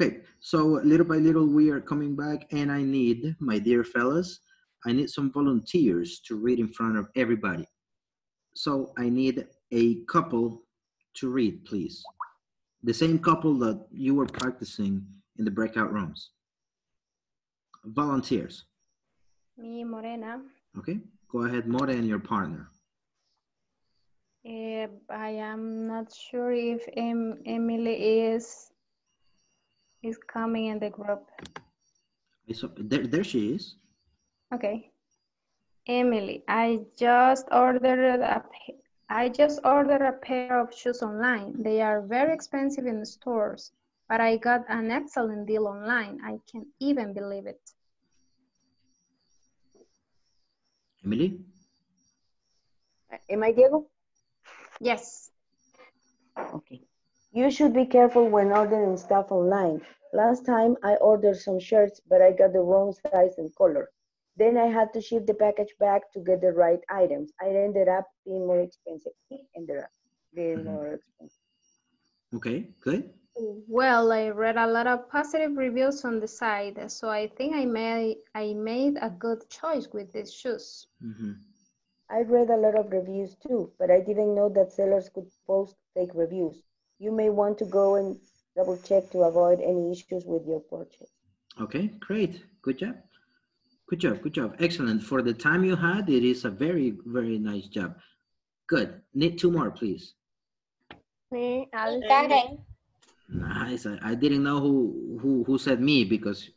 Okay, so little by little we are coming back and I need, my dear fellas, I need some volunteers to read in front of everybody. So I need a couple to read, please. The same couple that you were practicing in the breakout rooms. Volunteers, Me, Morena. okay? Go ahead, More and your partner. Eh, I am not sure if em Emily is is coming in the group. So there, there she is. Okay. Emily, I just ordered a pa- I just ordered a pair of shoes online. They are very expensive in stores, but I got an excellent deal online. I can't even believe it. Emily? Am I Diego? Yes. Okay. You should be careful when ordering stuff online. Last time I ordered some shirts, but I got the wrong size and color. Then I had to ship the package back to get the right items. I ended up being more expensive. It ended up being more expensive. Okay, good. Well, I read a lot of positive reviews on the site, so I think I made I made a good choice with these shoes. Mhm. I read a lot of reviews too, but I didn't know that sellers could post fake reviews. You may want to go and double check to avoid any issues with your purchase. Okay, great. Good job. Good job. Good job. Excellent. For the time you had, it is a very, very nice job. Good. Need two more, please. Me, Karen. Nice. I, I didn't know who, who who said me because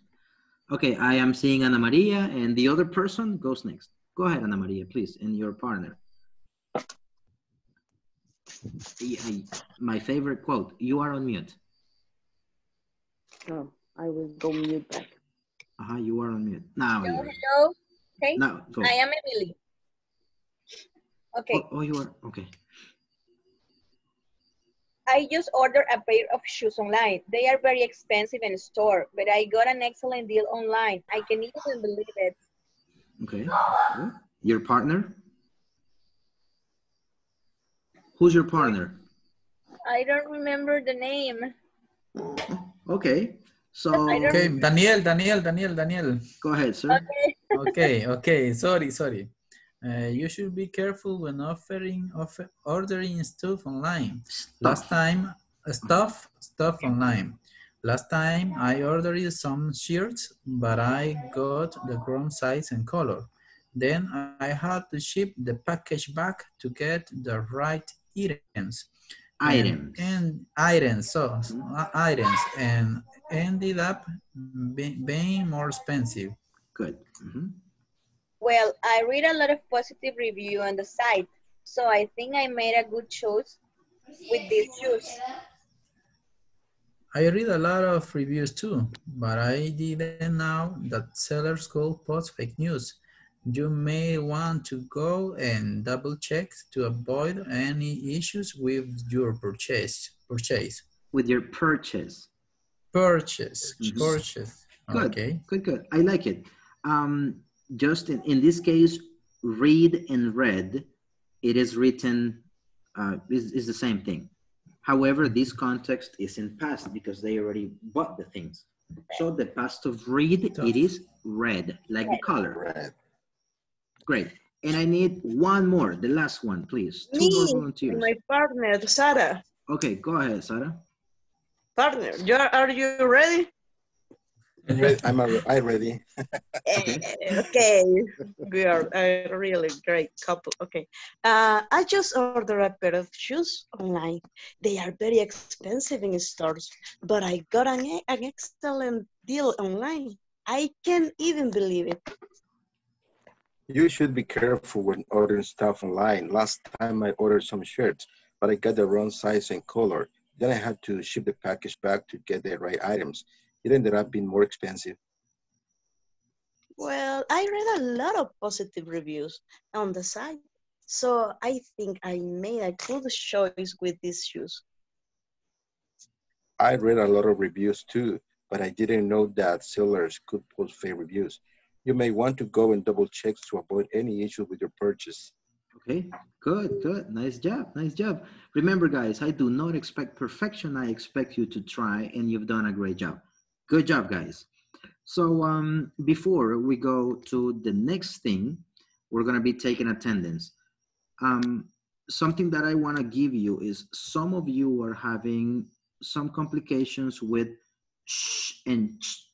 okay, I am seeing Ana Maria and the other person goes next. Go ahead, Ana Maria, please, and your partner. I- I- my favorite quote, you are on mute. Oh, I will go mute back. Uh-huh, you are on mute. Now Hello, you're hello. Okay. Now, go. I am Emily. Okay. Oh, oh, you are okay. I just ordered a pair of shoes online. They are very expensive in store, but I got an excellent deal online. I can even believe it. Okay. Your partner? Who's your partner? I don't remember the name. Okay. So Okay, Daniel, Daniel, Daniel, Daniel. go ahead, sir. Okay. Okay, okay, sorry, sorry. Uh, you should be careful when offering, offer, ordering stuff online. Last time, uh, stuff, stuff online. Last time I ordered some shirts, but I got the wrong size and color. Then I had to ship the package back to get the right items. Items. And, and items, so uh, items, and ended up be- being more expensive. Good. Mhm. Well, I read a lot of positive review on the site, so I think I made a good choice with these shoes. I read a lot of reviews too, but I didn't know that sellers could post fake news. You may want to go and double check to avoid any issues with your purchase. Purchase. With your purchase. Purchase. Mhm. Purchase. Good. Okay. Good, good. I like it. Um, just in, in this case, read and read, it is written, uh, is, is the same thing. However, this context is in past because they already bought the things. So the past of read, it is red, like the color. Red. Great. And I need one more, the last one, please. Two more Me, volunteers. my partner, Sarah. Okay, go ahead, Sarah. Partner, you are, are you ready? I'm ready. I'm, a, I'm ready. okay, we are a really great couple. Okay, uh, I just ordered a pair of shoes online. They are very expensive in stores, but I got an, an excellent deal online. I can't even believe it. You should be careful when ordering stuff online. Last time I ordered some shirts, but I got the wrong size and color. Then I had to ship the package back to get the right items. It ended up being more expensive. Well, I read a lot of positive reviews on the site, so I think I made a good choice with these shoes. I read a lot of reviews too, but I didn't know that sellers could post fake reviews. You may want to go and double check to avoid any issue with your purchase. Okay, good, good. Nice job, nice job. Remember, guys, I do not expect perfection. I expect you to try, and you've done a great job. Good job, guys. So um, before we go to the next thing, we're gonna be taking attendance. Um, something that I wanna give you is some of you are having some complications with sh and ch.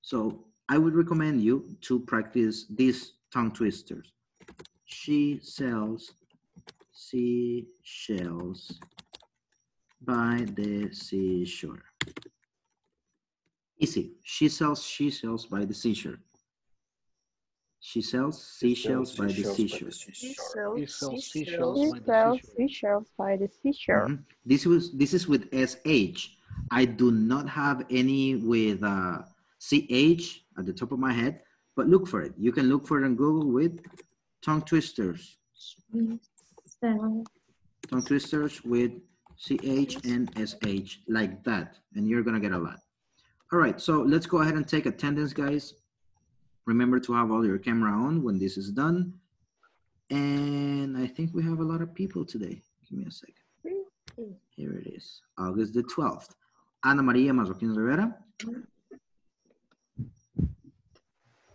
So I would recommend you to practice these tongue twisters. She sells seashells by the seashore. Easy. She sells seashells by the seashore. She sells seashells by the seashore. She sells He sells seashells seashells by the seashore. seashells by the seashore. This was this is with sh. I do not have any with uh, ch at the top of my head, but look for it. You can look for it on Google with tongue twisters. Tongue twisters with ch and sh like that, and you're gonna get a lot. All right, so let's go ahead and take attendance, guys. Remember to have all your camera on when this is done. And I think we have a lot of people today. Give me a second. Here it is, August the 12th. Ana Maria Mazoquin Rivera. Mm-hmm.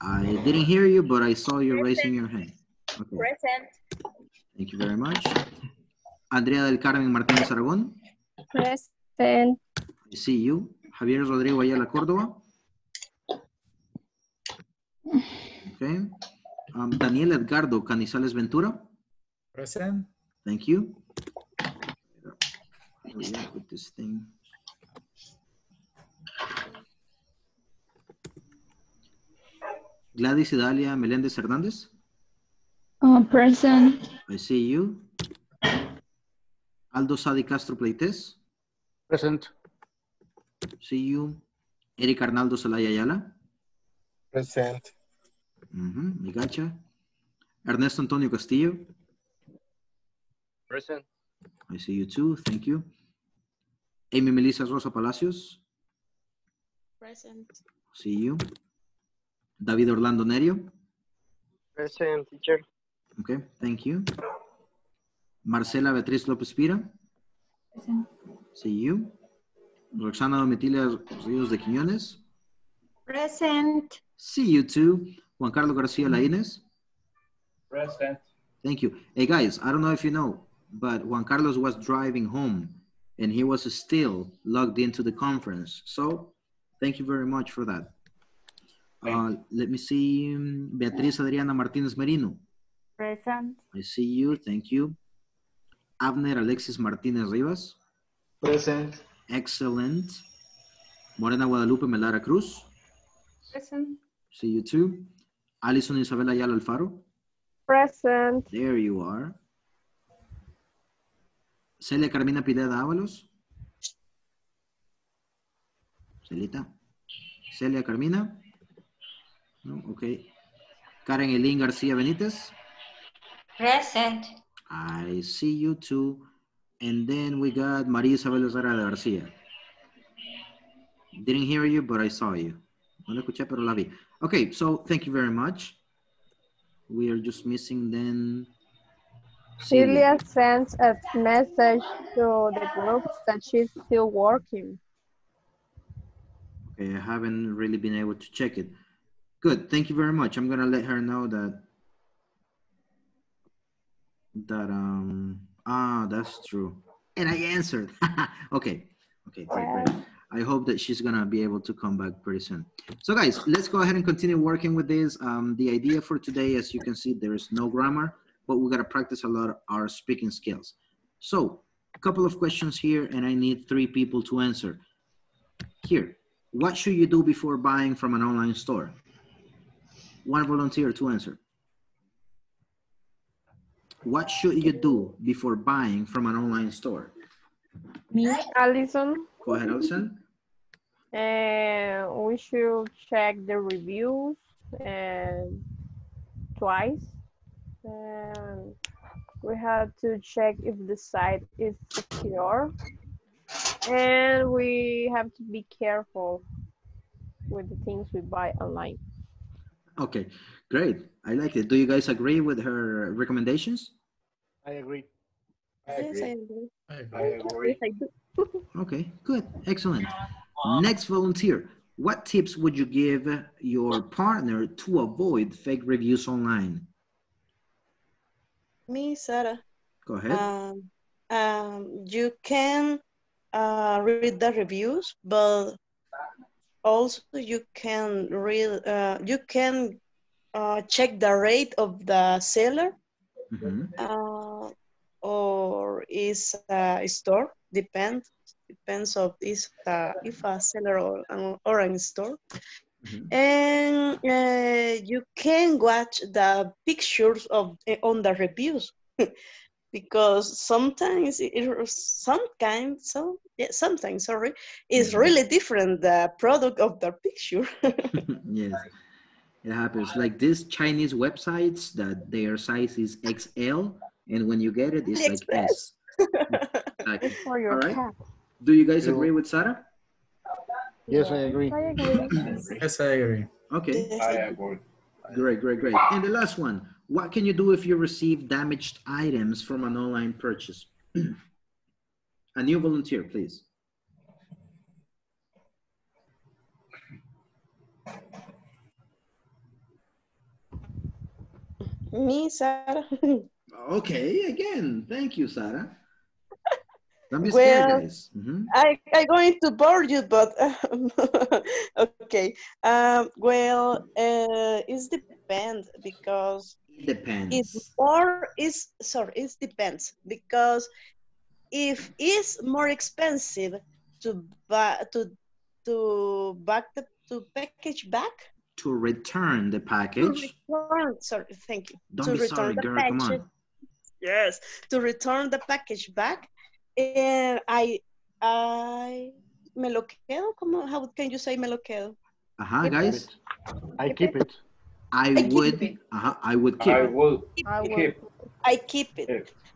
I didn't hear you, but I saw you raising your hand. Okay, Present. thank you very much. Andrea del Carmen Martínez Aragón. Present. I see you. Javier Rodrigo Ayala Córdoba. Okay. Um, Daniel Edgardo Canizales Ventura. Present. Thank you. We are with this thing. Gladys Idalia Meléndez Hernández. Uh, present. I see you. Aldo Sadi Castro Pleites. Present. See you. Eric Arnaldo Zelaya Ayala. Present. Mhm, me gacha. Ernesto Antonio Castillo. Present. I see you too. Thank you. Amy Melissa Rosa Palacios. Present. See you. David Orlando Nerio. Present, teacher. Okay, thank you. Marcela Beatriz López Pira. Present. See you. Roxana Domitilia Ríos de Quiñones. Present. See you too. Juan Carlos García mm-hmm. Laínez. Present. Thank you. Hey guys, I don't know if you know, but Juan Carlos was driving home and he was still logged into the conference. So thank you very much for that. Uh, let me see. um, Beatriz Adriana Martinez Merino. Present. I see you. Thank you. Abner Alexis Martinez Rivas. Present. Excellent. Morena Guadalupe Melara Cruz. Present. See you too. Alison Isabel Ayala Alfaro. Present. There you are. Celia Carmina Pineda Ábalos. Celita. Celia Carmina. No, okay. Karen Elín García Benítez. Present. I see you too. And then we got María Isabel Zara García. Didn't hear you, but I saw you. No la escuché, pero la vi. Okay, so thank you very much. We are just missing then. Celia sends a message to the group that she's still working. Okay, I haven't really been able to check it. Good, thank you very much. I'm gonna let her know that that um ah that's true. And I answered. okay, okay, great, great. I hope that she's gonna be able to come back pretty soon. So guys, let's go ahead and continue working with this. Um, the idea for today, as you can see, there is no grammar, but we gotta practice a lot our speaking skills. So, a couple of questions here, and I need three people to answer. Here, what should you do before buying from an online store? One volunteer to answer. What should you do before buying from an online store? Me, Allison. Go ahead, Alison. And uh, we should check the reviews and twice. And we have to check if the site is secure. And we have to be careful with the things we buy online. Okay, great. I like it. Do you guys agree with her recommendations? I agree. Yes, I agree. I agree. Yes, I do. Okay, good. Excellent. Next volunteer. What tips would you give your partner to avoid fake reviews online? Me, Sarah. Go ahead. Um, um, you can uh, read the reviews, but also you can read. Uh, you can uh, check the rate of the seller, Mhm. uh, or is a store, depends depends of is uh, if a seller or, an- or a store. And uh, you can watch the pictures of eh, on the reviews because sometimes it, it- sometimes so yeah sometimes sorry it's really different the product of the picture. yes, it happens. Like these Chinese websites that their size is XL, and when you get it, it's like S. Exactly. For your All right. cat. Do you guys agree with Sarah? Yes, I agree. I agree. Yes, I agree. Okay. I agree. Great, great, great. And the last one, what can you do if you receive damaged items from an online purchase? A new volunteer, please. Me, Sarah. Okay, again, thank you, Sarah. Don't be scared, Well, guys. Mhm. I I'm going to bore you, but okay. Um, well, uh, it depends because It depends. it's more is sorry, it depends because if it's more expensive to buy to to back the to package back To return the to package. return sorry thank you Don't to be return sorry, the girl, come on. yes to return the package back and I I me lo quedo como how can you say me lo quedo Uh-huh, guys. I keep it. I keep would, uh-huh, I would keep I it. will I will. keep I keep it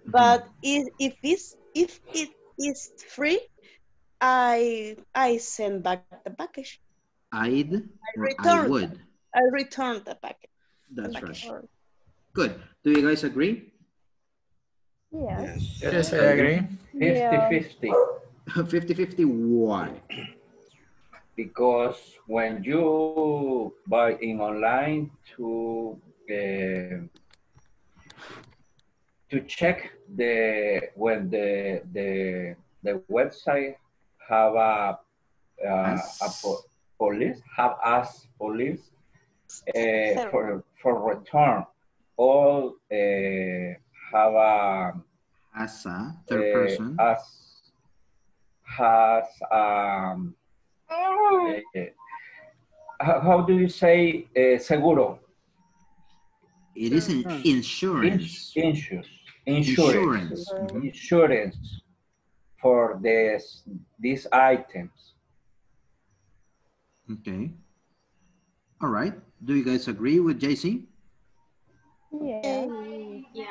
but if, if it's if it is free I I send back the package I'd I or I return would. I return the package That's package. right. Good. Do you guys agree? Yes. Yes, I agree. 50-50 50-50, why? Because when you buy in online to uh, to check the when the the the website have a uh, a po- police have us police uh, for for return all uh, have a As a third person. as has um Eh, eh, how, how do you say uh, seguro It is mm-hmm. an insurance. insurance Insurance. insurance insurance for this these items Okay. All right. Do you guys agree with JC? Yeah.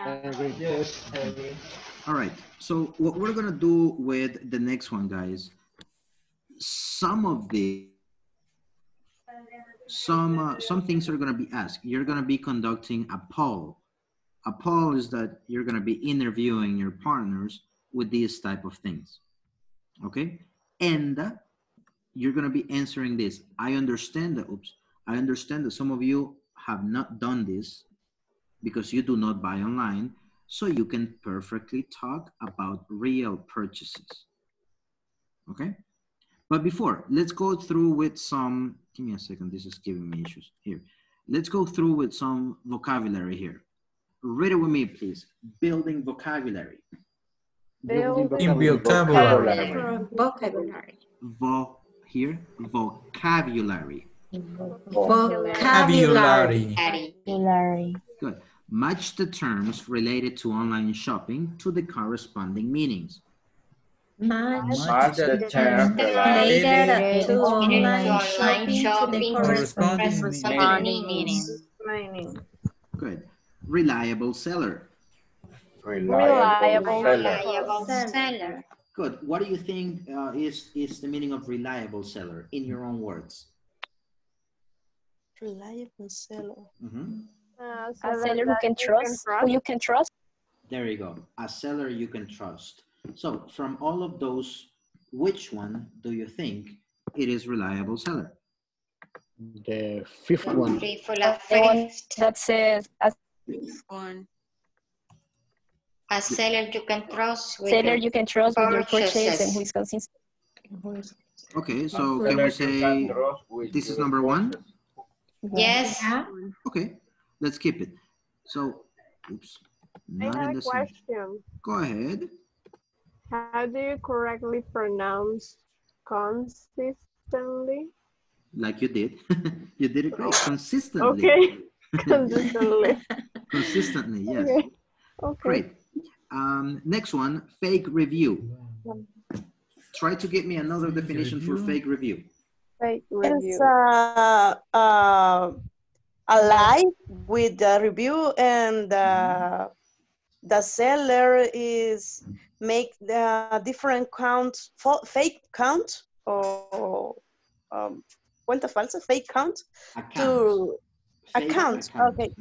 I agree. Yes, I. All right. So what we're gonna do with the next one, guys, some of the some uh, some things are gonna be asked. You're gonna be conducting a poll. A poll is that you're gonna be interviewing your partners with these type of things. Okay, and uh, you're gonna be answering this. I understand that. Oops. I understand that some of you have not done this because you do not buy online, so you can perfectly talk about real purchases. Okay? But before, let's go through with some, give me a second, this is giving me issues here. Let's go through with some vocabulary here. Read it with me, please. Building vocabulary. In vocabulary. Vocabulary. Vo, here, vocabulary. Vocabulary. Vocabulary. Good. Match the terms related to online shopping to the corresponding meanings. Match Match the term related to online online shopping to the Corresponding corresponding meaning. meaning. Good. Reliable seller. Reliable Reliable seller. Good. What do you think uh, is, is the meaning of reliable seller in your own words? reliable seller Mhm. Uh, A seller who can trust, who you can trust. There you go. A seller you can trust. So from all of those, which one do you think it is reliable seller? The fifth one. For la The one fifth that says a one. A seller you can trust with seller you can trust with your purchase purchases. and who is consistent. Okay, so can we say can trust with this is number one? Yes. Okay, let's keep it. So, oops, I not have in a the same. Go ahead. How do you correctly pronounce consistently? Like you did. you did it great. Consistently. Okay. Consistently. Consistently, yes. Okay. Okay. Great. Um, next one, fake review. Try to give me another definition for fake review. Fake review. It's uh, uh, a lie with the review and uh, the seller is make the different counts, fake count or um, cuenta falsa, fake count to Fake account. account. Okay,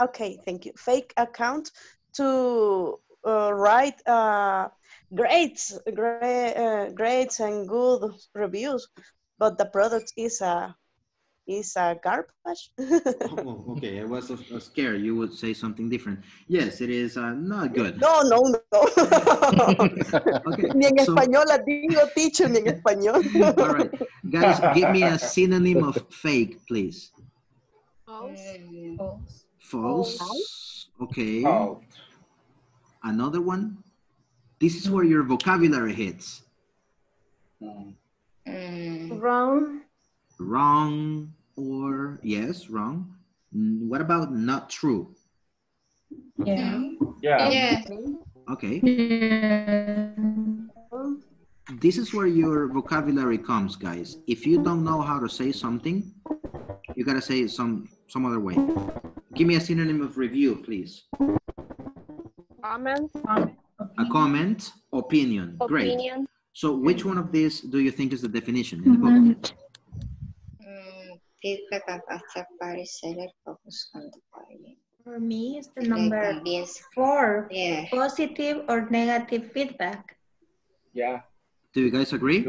okay, thank you. Fake account to uh, write uh, grades, great, uh, grades and good reviews, but the product is a is a garbage. Oh, okay, I was uh, scared you would say something different. Yes, it is uh, not good. No, no, no. ni en so- español la digo, teacher, ni en español. All right, guys, give me a synonym of fake, please. False. False. False. Okay. Another one. This is where your vocabulary hits. Wrong. Wrong or yes, wrong. What about not true? Yeah. Yeah. Okay. Yeah. This is where your vocabulary comes, guys. If you don't know how to say something, you gotta say it some some other way. Give me a synonym of review, please. Comment. A comment, opinion. Great. Opinion. So which one of these do you think is the definition in the book? Feedback after party seller focus on the party. For me, it's the number conviene. four, Yeah. positive or negative feedback. Yeah. Do you guys agree?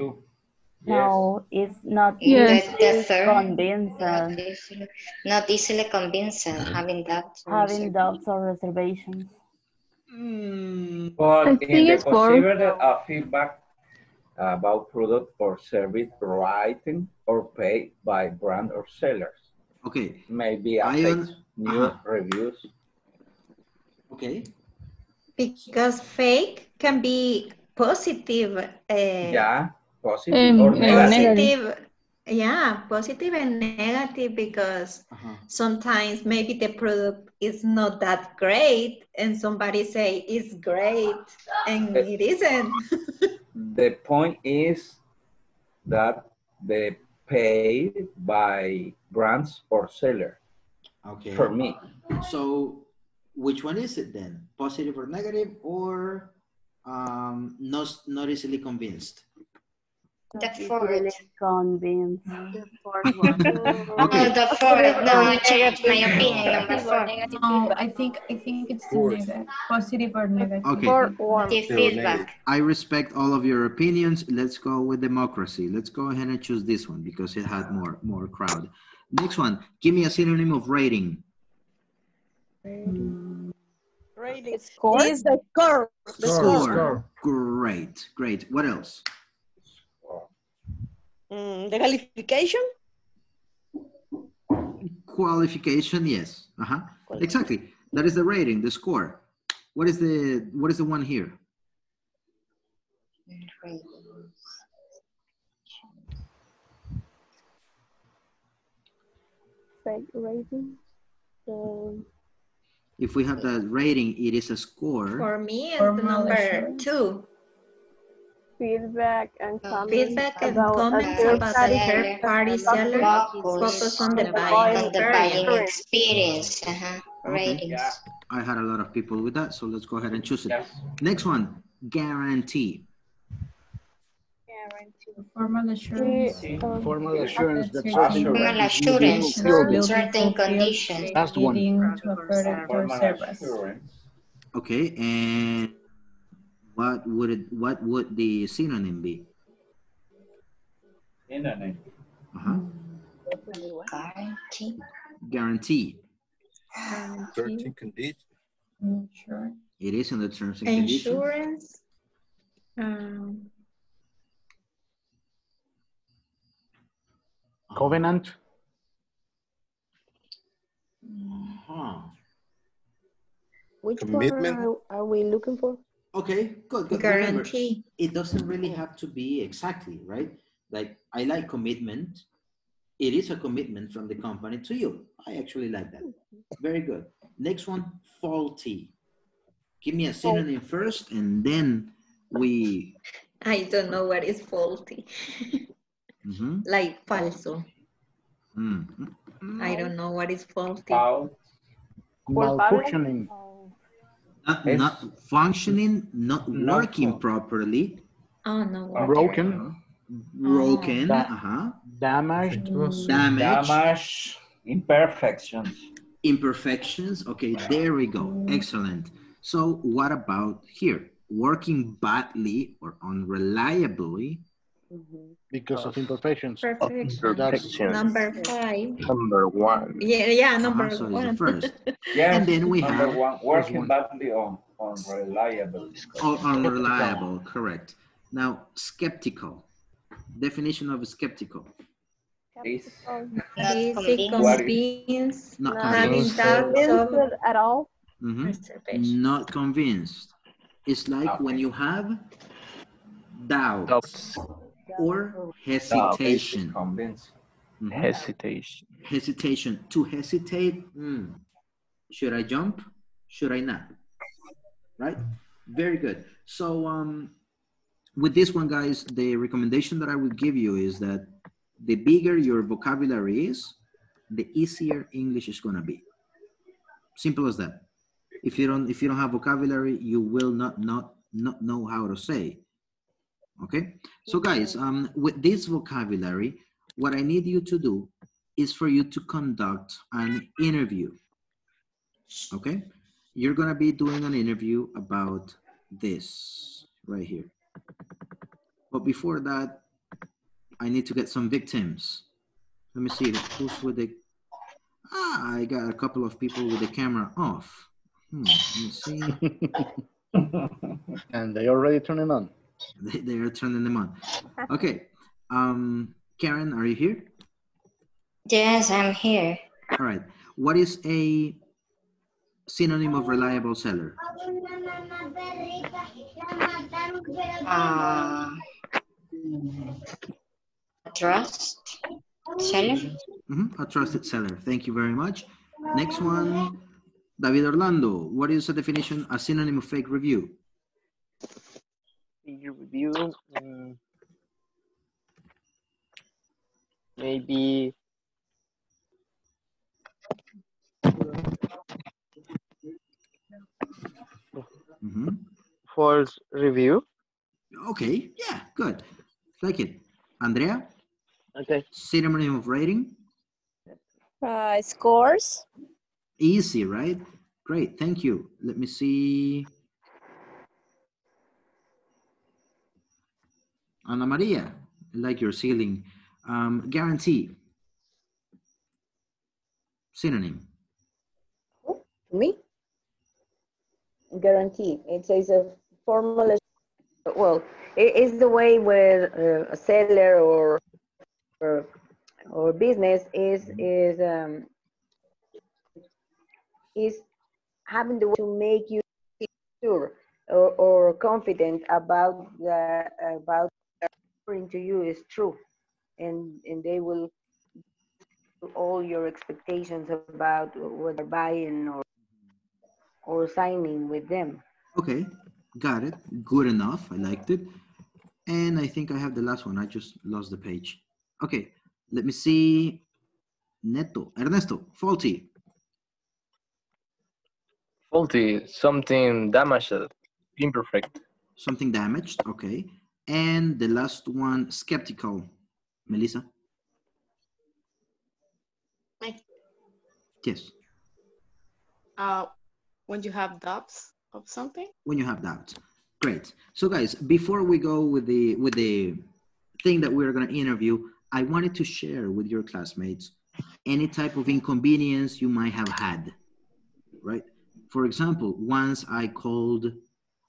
No, it's not Yes. easy The to convince uh, Not easily, not easily convinced, having doubts. or having reservations. doubts or reservations. But I in think the it's for- considered a feedback about product or service writing or paid by brand or sellers. Okay. Maybe I affects new uh-huh. reviews. Okay. Because fake can be positive. Uh, Yeah, positive and, or and negative. Yeah, positive and negative because Uh-huh. sometimes maybe the product is not that great and somebody say it's great and Eh. it isn't. The point is that they paid by brands or seller. Okay. For me. So which one is it then? Positive or negative or um, not, not easily convinced? The Not fourth. easily convinced. Okay. No, the fourth. No, I changed my opinion. Number four. No, I think I think it's the negative, positive or negative. Okay. The feedback. I respect all of your opinions. Let's go with democracy. Let's go ahead and choose this one because it had more more crowd. Next one. Give me a synonym of rating. Rating. Rating. Score? Is the score. The score. Great, great. What else? Mm, the qualification. Qualification, yes. Uh-huh. Exactly. That is the rating, the score. What is the what is the one here? Fake rating. Um, If we have the rating, it is a score. For me, it's the number two. Feedback and comments Feedback and about comments a about the third party seller. Focus on the buying On the buying experience. experience. Uh-huh. Okay. Ratings. I had a lot of people with that, so let's go ahead and choose it. Next one, guarantee. Formal assurance. Formal assurance that Certain certain Formal conditions assurance, fulfilled. certain conditions. Last one. leading to a product or Formal service. assurance. Okay, and what would it what would the synonym be? Internet. Uh-huh. Guarantee. Guarantee. Certain conditions. Sure. It is in the terms and conditions. Insurance. Um, Covenant. Huh. Which Commitment. one are, are we looking for? Okay, good, good. Remember, Guarantee. it doesn't really have to be exactly, right? Like, I like commitment. It is a commitment from the company to you. I actually like that. Very good. Next one, faulty. Give me a synonym first, and then we. I don't know what is faulty. Mhm. like falso. Mm. I don't know what is faulty. Malfunctioning. Not, not functioning, not working properly, Oh no. Broken. broken, Da- uh-huh. Damaged. damage, Damage, imperfections. imperfections. Okay, there we go. Excellent. So what about here? Working badly or unreliably. Because of imperfections. Perfection. That's Number five. Number one. Yeah, yeah, number Uh-huh, so it's the one. first. Yes, And then we number have- one, working badly on, on reliable. Or unreliable, correct. Now, skeptical. Definition of skeptical. Is Easy, convinced, Not convinced. at all. Mhm. Not convinced. It's like when you have doubt Doubts. Or hesitation. Convinced. Mhm. Hesitation. Hesitation. To hesitate, hmm, should I jump? Should I not? Right? Very good. So um, with this one, guys, the recommendation that I would give you is that the bigger your vocabulary is, the easier English is gonna be. Simple as that. If you don't, if you don't have vocabulary, you will not not not know how to say. Okay. So guys, um, with this vocabulary, what I need you to do is for you to conduct an interview. Okay. You're gonna be doing an interview about this right here. But before that, I need to get some victims. Let me see who's with the. Ah, I got a couple of people with the camera off. Hmm, let me see. and they already turning on. They, they are turning them on. Okay. Um, Karen, are you here? Yes, I'm here. All right. What is a synonym of reliable seller? Uh, trust seller. Mhm, A trusted seller. Thank you very much. Next one, David Orlando. What is a definition, a synonym of fake review? Your review, mm, maybe Mhm. false review. Okay. Yeah. Good. Like it. Andrea. Okay. Synonym of rating. Uh, scores. Easy, right? Great. Thank you. Let me see. Ana Maria, like your ceiling. Um, guarantee. Synonym. Me? Guarantee. It says a formal, well, it is the way where uh, a seller or, or, or business is, is, um, is having the way to make you sure or, or confident about the, about offering to you is true. And, and they will all your expectations about whether buying or or signing with them. Okay, got it. Good enough. I liked it. And I think I have the last one. I just lost the page. Okay, let me see. Neto, Ernesto, faulty. Faulty. Something damaged. Imperfect. Something damaged. Okay. And the last one, skeptical. Melissa. Yes. Uh, when you have doubts of something? when you have doubts. Great. So guys, before we go with the with the thing that we're going to interview, I wanted to share with your classmates any type of inconvenience you might have had. Right? For example, once I called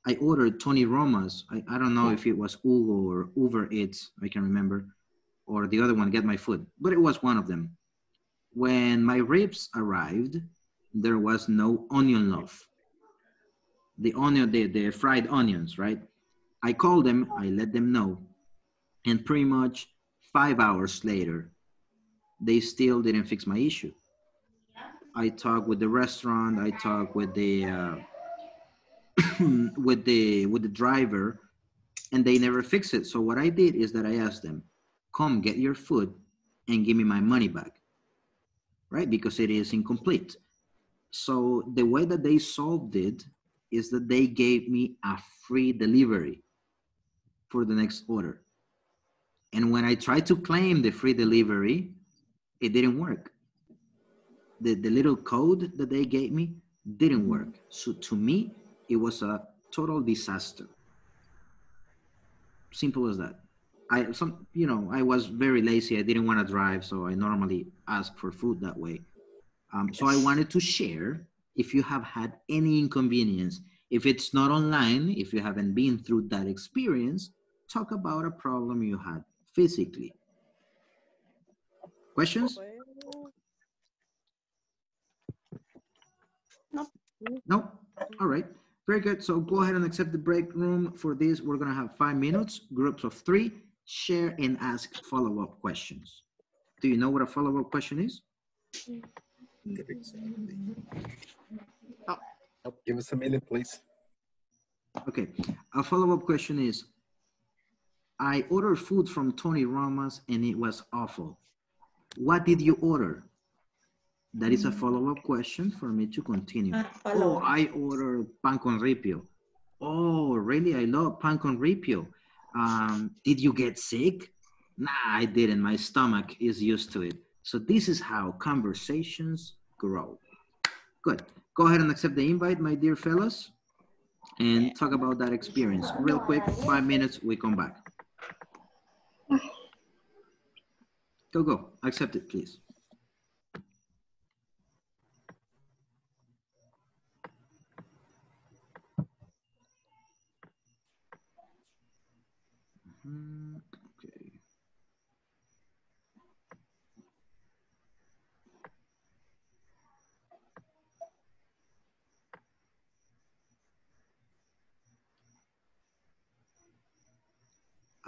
I ordered Tony Roma's. I, I don't know if it was Hugo or Uber Eats, I can remember, or the other one, Get My Food, but it was one of them. When my ribs arrived, there was no onion loaf the onion, the, the fried onions, right? I called them, I let them know, and pretty much five hours later, they still didn't fix my issue. I talked with the restaurant, I talked with the uh, with the with the driver, and they never fix it. So what I did is that I asked them, "Come get your food and give me my money back," right? Because it is incomplete. So the way that they solved it is that they gave me a free delivery for the next order. And when I tried to claim the free delivery, it didn't work. The, the little code that they gave me didn't work. So to me, it was a total disaster. Simple as that. I some you know I was very lazy. I didn't want to drive, so I normally ask for food that way. Um, so I wanted to share if you have had any inconvenience. If it's not online, if you haven't been through that experience, talk about a problem you had physically. Questions? No. No? All right. Very good. So go ahead and accept the break room for this. We're going to have five minutes, groups of three, share and ask follow-up questions. Do you know what a follow-up question is? Oh, Give us a minute, please. Okay. A follow-up question is, I ordered food from Tony Roma's and it was awful. What did you order? That is a follow-up question for me to continue. Ah, oh. I ordered pan con ripio. Oh, really? I love pan con ripio. Um, did you get sick? Nah, I didn't. My stomach is used to it. So this is how conversations grow. Good. Go ahead and accept the invite, my dear fellows, and talk about that experience. Real quick, five minutes, we come back. Go, go. Accept it, please.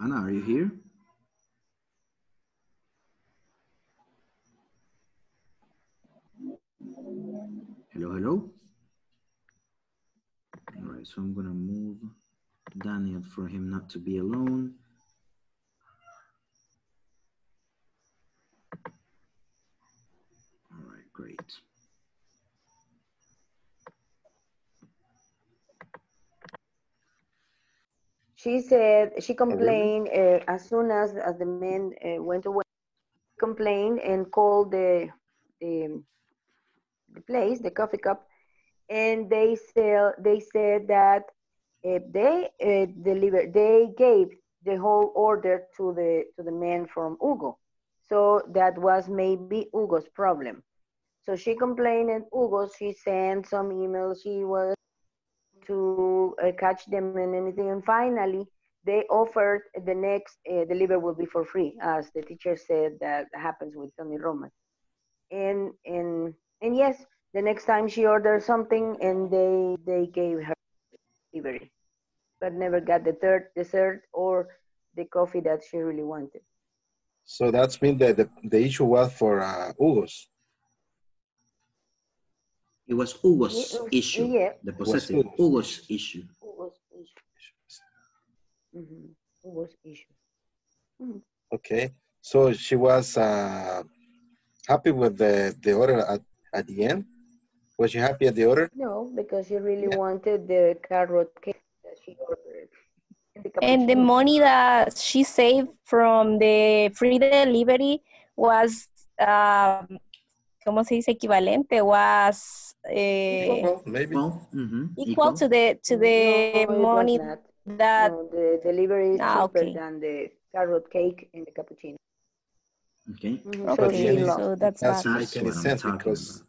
Anna, are you here? Hello, hello. All right, so I'm gonna move Daniel for him not to be alone. All right, great. She said she complained uh, as soon as as the men uh, went away. Complained and called the the, the place, the coffee cup, and they sell. They said that uh, they uh, delivered. They gave the whole order to the to the man from Hugo. So that was maybe Hugo's problem. So she complained, and Hugo she sent some emails. She was to uh, catch them and anything. And finally, they offered the next uh, delivery will be for free, as the teacher said that happens with Tony Roma's. And and and yes, the next time she ordered something, and they they gave her delivery, but never got the third dessert or the coffee that she really wanted. So that's mean that the, the issue was for uh, Hugo's. It was Hugo's it was- issue, yeah. the Was possessive Hugo's. Hugo's issue. Hugo's issue. Mhm. Hugo's issue. Mhm. Okay. So she was uh, happy with the, the order at, at the end? Was she happy at the order? No, because she really wanted the carrot cake that she ordered. And the And the money that she saved from the free delivery was, um, ¿cómo se dice equivalente? Was eh, Well, maybe. Well, mhm, equal to the to the No, money that No, the delivery is Ah, cheaper okay. than the carrot cake and the cappuccino. Okay. But So Okay, she then it lost. so that's doesn't make any sense talking because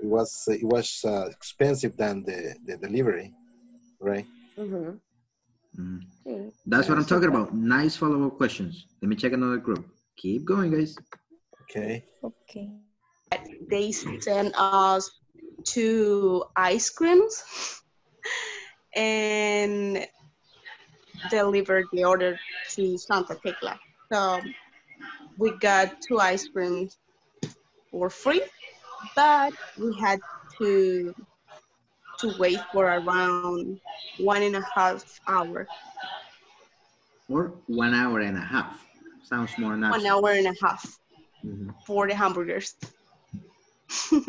it was it was uh, expensive than the, the delivery, right? Mhm. Mhm. Sí, That's what I'm talking about. Nice follow-up questions. Let me check another group. Keep going, guys. Okay. Okay. They sent us two ice creams and delivered the order to Santa Tecla. So we got two ice creams for free, but we had to to wait for around one and a half hour. Or one hour and a half. Sounds more One natural. hour and a half Mhm. for the hamburgers.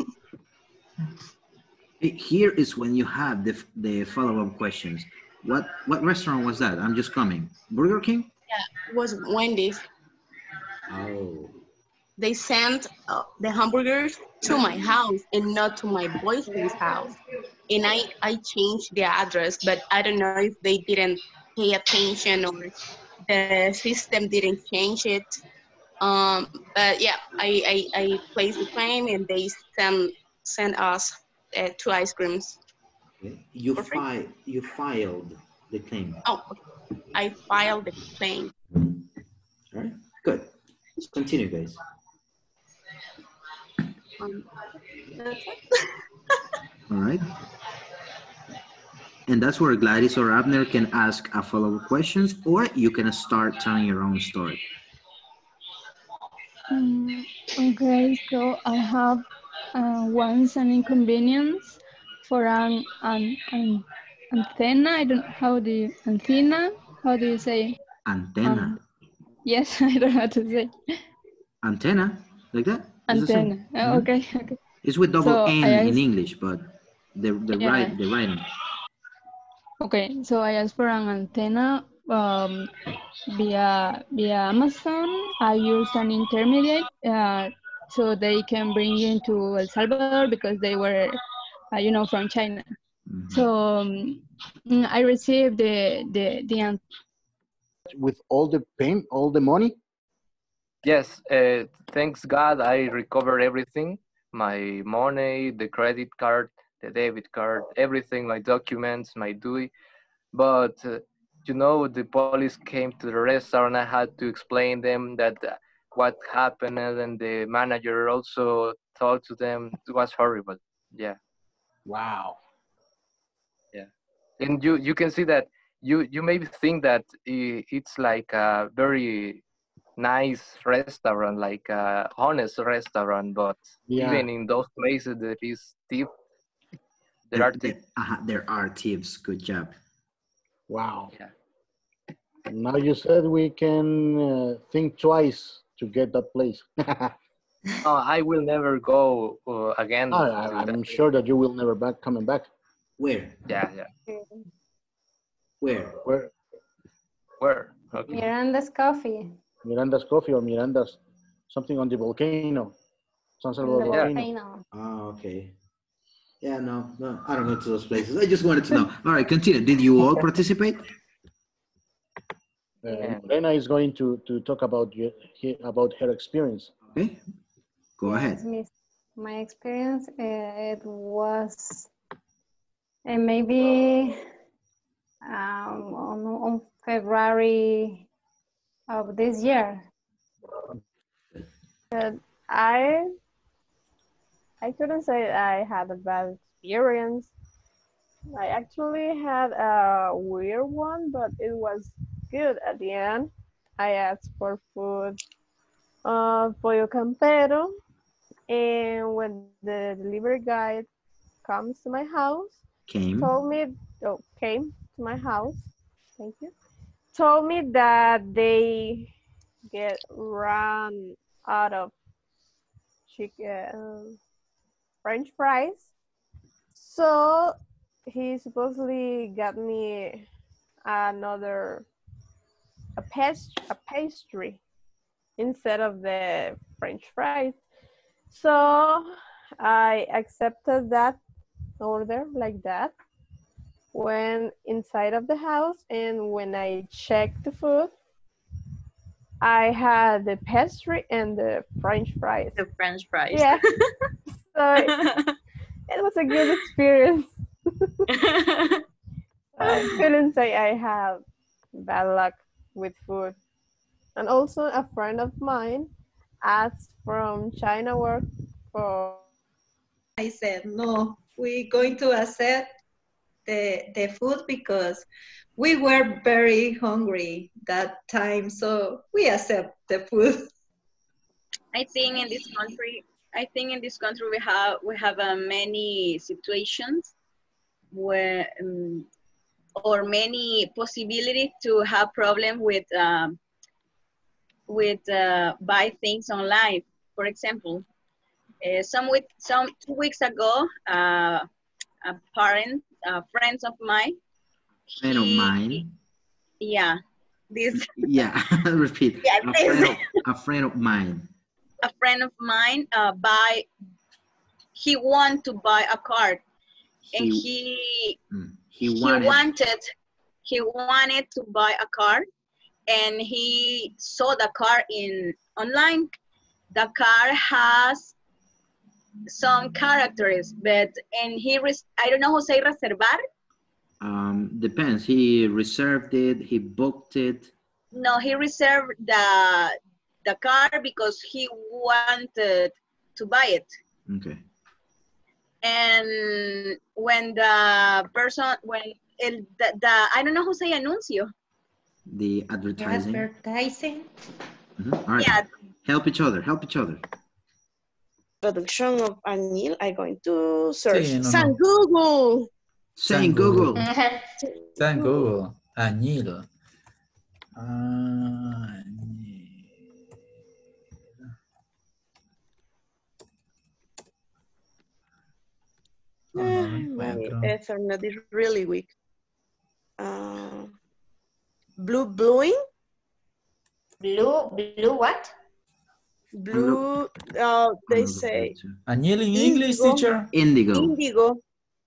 Here is when you have the, the follow-up questions. What what restaurant was that? I'm just coming. Burger King? Yeah, it was Wendy's. Oh. They sent uh, the hamburgers to my house and not to my boyfriend's house. And I, I changed the address, but I don't know if they didn't pay attention or the system didn't change it. Um, but yeah, I, I, I placed the claim and they sent, sent us uh, two ice creams. You fi you filed the claim. Oh. I filed the claim. All right. Good. Continue, guys. Um. All right. And that's where Gladys or Abner can ask a follow-up questions, or you can start telling your own story. Um, okay, so I have uh, once an inconvenience for an, an, an antenna. I don't how do you antenna? How do you say? Antenna. Yes, I don't know how to say Antenna, like that? It's the same. antenna. Oh, okay, okay. It's with double So N I in English, but the the Yeah. right the writing. Okay, so I asked for an antenna um, via via Amazon. I used an intermediate uh, so they can bring you into El Salvador because they were, uh, you know, from China. So um, mm, I received the the the an- With all the pain, all the money? Yes, uh, thanks God, I recovered everything. My money, the credit card, the debit card, everything, my documents, my DUI. But, uh, you know, the police came to the restaurant. I had to explain them that uh, what happened, and the manager also told to them it was horrible. Yeah. Wow. Yeah. And you, you can see that you, you maybe think that it's like a very nice restaurant, like a honest restaurant, but Yeah. even in those places there is thief. There are There, uh, there are thieves. Good job. Wow. Now you said we can uh, think twice to get that place. No, I will never go uh, again. Oh, I, I'm place. sure that you will never back coming back. Where? Yeah, yeah. Where? Where? Where? Okay. Miranda's coffee. Miranda's Coffee or Miranda's something on the volcano. San The Salvador volcano. volcano. Oh, okay. Yeah, no, no, I don't go to those places. I just wanted to know. All right, continue. Did you all participate? Uh, Lorena is going to, to talk about your, about her experience. Okay, go ahead. Miss. My experience, uh, it was uh, maybe um, on, on February of this year. But I I couldn't say I had a bad experience. I actually had a weird one, but it was good at the end. I asked for food, uh, pollo campero, and when the delivery guy comes to my house, Came. told me, oh, came to my house, thank you, told me that they get run out of chicken, French fries. So he supposedly got me another a past a pastry instead of the French fries. So I accepted that order like that. Went inside of the house and when I checked the food, I had the pastry and the French fries. The French fries. Yeah. so it was a good experience. I couldn't say I have bad luck with food. And also a friend of mine asked from China work for I said, no, we're going to accept the, the food because we were very hungry that time, so we accept the food. I think in this country, I think in this country we have we have uh, many situations where um, or many possibilities to have problem with um, with uh, buy things online. For example, uh, some week some two weeks ago, uh, a parent, uh, friends of mine, Friend of mine. yeah, this Yeah, repeat. Yeah, a, friend of, a friend of mine. A friend of mine uh, buy he want to buy a car and he He he wanted. wanted he wanted to buy a car and he saw the car in online the car has some characters but and he res- i don't know how say reservar Um, depends. He reserved it. He booked it. no he reserved the the car because he wanted to buy it Okay. and when the person when el, the, the i don't know who say anuncio The advertising. Advertising. Mhm. All right. Yeah. Help each other. Help each other. Production of Anil, I'm going to search. Sí, no, San no. Google. Saying Google. San Google. Añil. Ah, no, no lo My encuentro. Ethernet is really weak. Uh, blue bluing? Blue, blue what? Blue, uh, they say Añil in English, teacher? Indigo. indigo.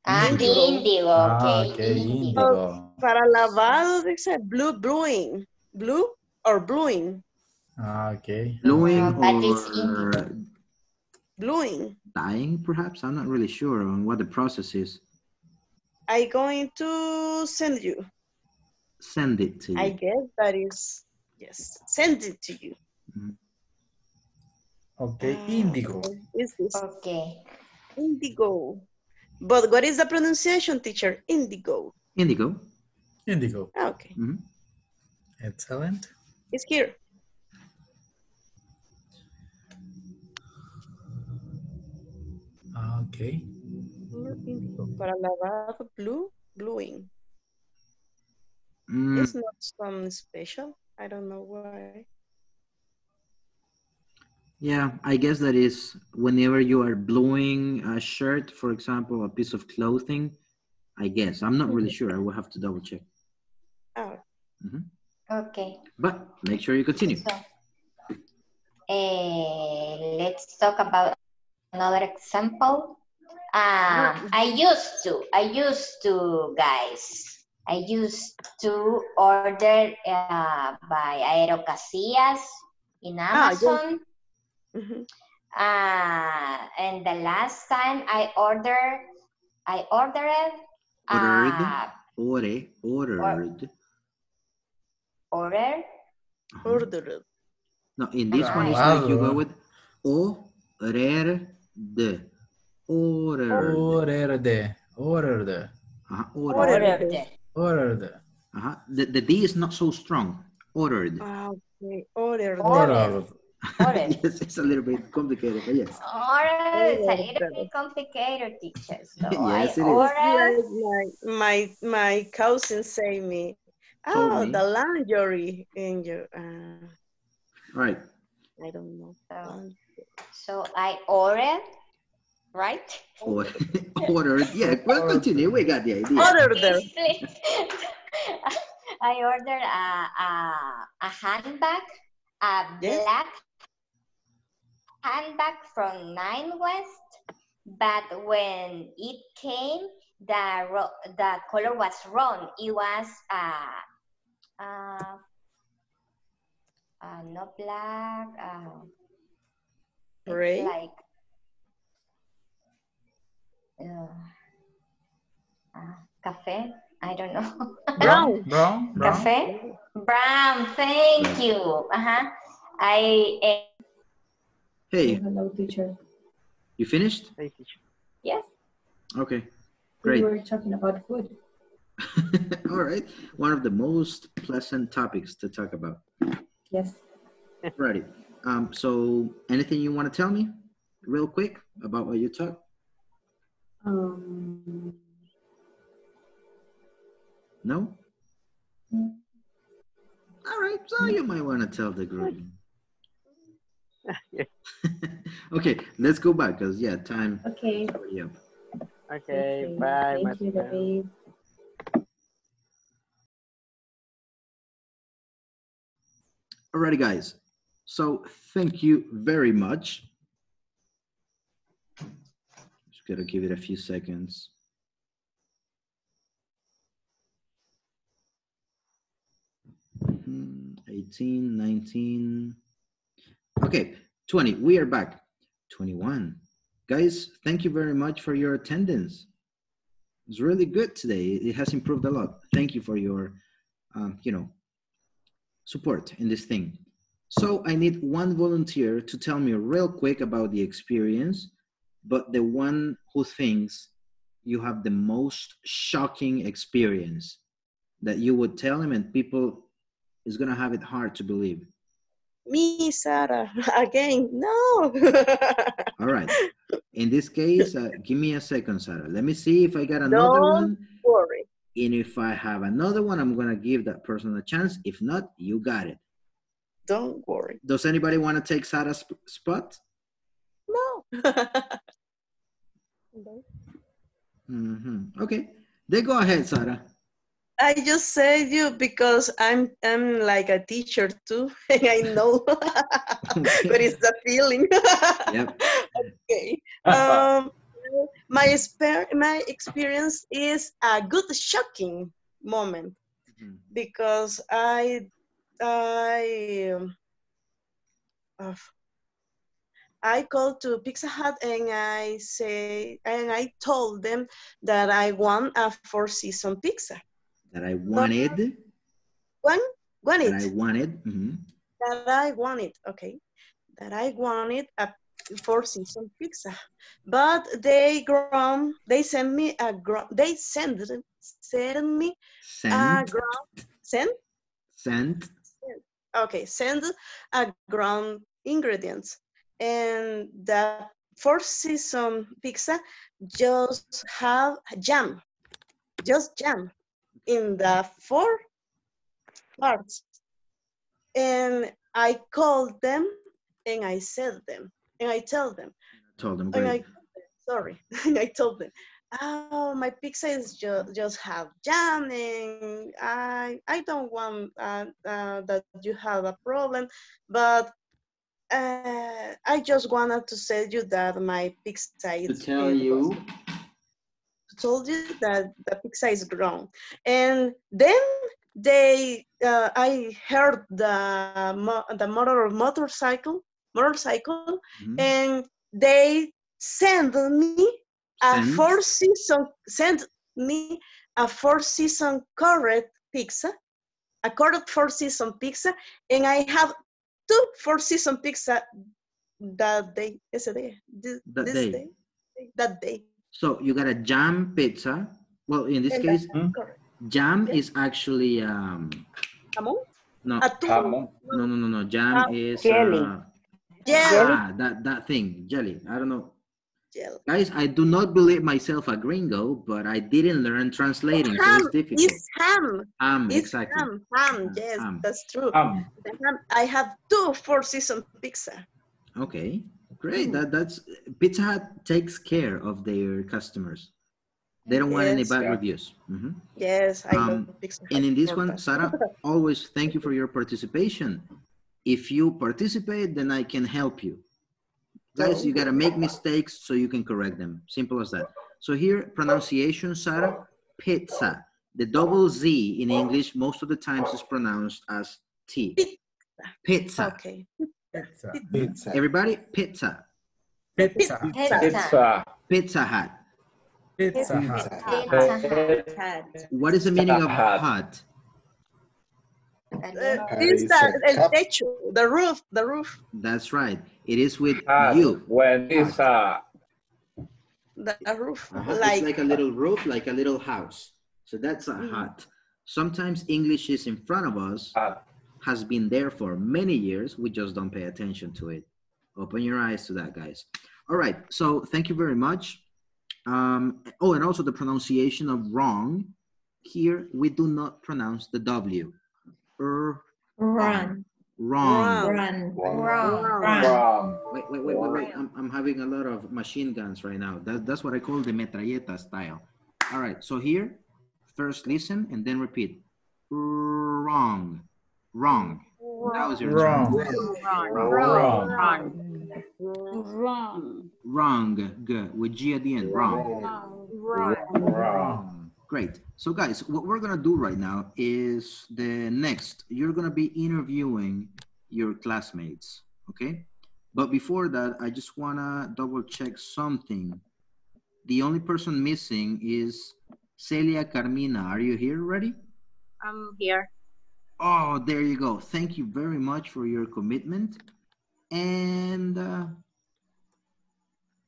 Ah, indigo, Ah, okay. okay, indigo. Para lavado, they say blue bluing. Blue or bluing? Ah, okay. Bluing that is or Bluing. Dying, perhaps? I'm not really sure on what the process is. I'm going to send you. Send it to you. I guess that is, yes, send it to you. Okay, indigo. Is this? Okay. Indigo. But what is the pronunciation, teacher? Indigo. Indigo. Indigo. Ah, Okay, Mhm. Excellent. it's here. Ah, Okay. Indigo. Para lavado, blue, bluing. Mm, It's not some special. I don't know why. yeah, I guess that is whenever you are bluing a shirt, for example, a piece of clothing. I guess. I'm not really sure. I will have to double check. Oh, Okay. But make sure you continue. So, eh, let's talk about another example. Um, I used to, I used to, guys. I used to order uh, by Aerocasillas in Ah, yes. Amazon. mhm. Uh, and the last time I ordered, I ordered, Ordered. uh, Ore, ordered. order, Ordered. No, in this one, it's like you go with o, rer, de. Ordered. Ordered. Ordered. Uh-huh. Ordered. ordered. Ordered. Uh-huh. The, the D is not so strong. Ordered. Ah, okay. Ordered. Ordered. Ordered. yes, it's a little bit complicated, but yes. Order is a little bit complicated, teacher. So Yes, it I is. ordered. Like my my cousin say me, Told oh, me. the laundry in your. Uh, All right. I don't know. So, so I ordered, right? Or, ordered. Yeah, well, continue. We got the idea. Ordered. I ordered a, a, a handbag, a Yes. black handbag from Nine West, but when it came, the ro- the color was wrong. It was uh, uh, uh, not black. Uh, it's Gray? like uh, uh, cafe. I don't know. Brown. Brown. Brown. Cafe? Brown, thank you. Uh-huh. I, eh, Hey, Hello, teacher. you finished? Yes, Okay, Great. we great. were talking about food. All right. One of the most pleasant topics to talk about. Yes. Righty. Um, so anything you want to tell me real quick about what you taught? Um, No? All right. So you might want to tell the group. okay, let's go back because yeah, time. okay. Yeah. Okay, bye. Thank you, Marcela. David. Alrighty, guys. So thank you very much. Just gotta give it a few seconds. Mhm, 18, 19. Okay, 20. We are back. 21. Guys, thank you very much for your attendance. It's really good today. It has improved a lot. Thank you for your, um, you know, support in this thing. So I need one volunteer to tell me real quick about the experience, but the one who thinks you have the most shocking experience that you would tell him and people is gonna have it hard to believe. Me, Sarah, again. No. All right. In this case, uh, give me a second, Sarah. Let me see if I got another Don't one. worry. And if I have another one, I'm gonna give that person a chance. If not, you got it. Don't worry. Does anybody want to take Sarah's sp- spot? No. hmm Okay. They go ahead, Sarah. I just said you because I'm I'm like a teacher too, and I know but it's the feeling. Yep. okay. Um, my exper- my experience is a good shocking moment because I I uh, I called to Pizza Hut and I say and I told them that I want a four season pizza. That I wanted. One want That I wanted. mhm. That I wanted. Okay. That I wanted a four season pizza. But they ground they sent me a ground they sent sent me a Send. ground send Sent. Okay send a ground ingredients. And the four season pizza just have jam just jam in the four parts. And i called them and i said them and i tell them. Told them and I, great. sorry and i told them oh my pizza is just just have jam and i i don't want uh, uh, that you have a problem but uh, i just wanted to say you that my pizza To tell you. told you that the pizza is grown and then they uh, i heard the mo- the motor motorcycle motorcycle Mhm. and they send me a four season send me a four season correct pizza a correct four season pizza and i have two four season pizza that day ese day this, That this day. that day So you got a jam pizza. Well, in this And case, that's correct. jam is actually um Jamón? no Atún. no no no no jam Ah, is jelly. uh, Jelly. ah, that that thing jelly. I don't know. Jelly. Guys, I do not believe myself a gringo, but I didn't learn translating, so Ham. it's difficult. It's ham. Ham, It's exactly. ham. Ham. Yes, ham. that's true. Ham. I have two four season pizza. Okay, great. That that's Pizza Hut takes care of their customers. They don't want any bad Yeah. reviews. Mhm. Yes, I Um, love pizza. And in this one. Sarah, always thank you for your participation. If you participate, then I can help you. Guys, you gotta make mistakes so you can correct them. Simple as that. So here, pronunciation, Sarah, pizza. The double Z in English most of the times is pronounced as T. Pizza. Okay. Pizza. Everybody, pizza. Pizza. Pizza. Pizza Hut. Pizza Hut. What is the meaning of Hut. Hut? Uh, it's is the, a el techo, the roof, the roof, That's right. It is with Hut. you. When it's a the the roof. Uh-huh. Like, it's like a little roof, like a little house. So that's a hat. Sometimes English is in front of us, has been there for many years. We just don't pay attention to it. Open your eyes to that, guys. All right. So thank you very much. Um, oh, and also the pronunciation of wrong. Here, we do not pronounce the W. Er, Run. wrong. Run. Wrong. Wait, wait, wait, wait, wait. I'm, I'm having a lot of machine guns right now. That, that's what I call the metralleta style. All right, so here, first listen and then repeat. Wrong. Wrong. Now is your Wrong. turn. Wrong. Wrong. Wrong. G with G at the end. Wrong. Wrong. Great. So guys, what we're gonna do right now is the next. You're gonna be interviewing your classmates, okay? But before that, I just wanna double check something. The only person missing is Celia Carmina. Are you here already? I'm here. Oh, there you go. Thank you very much for your commitment. And uh,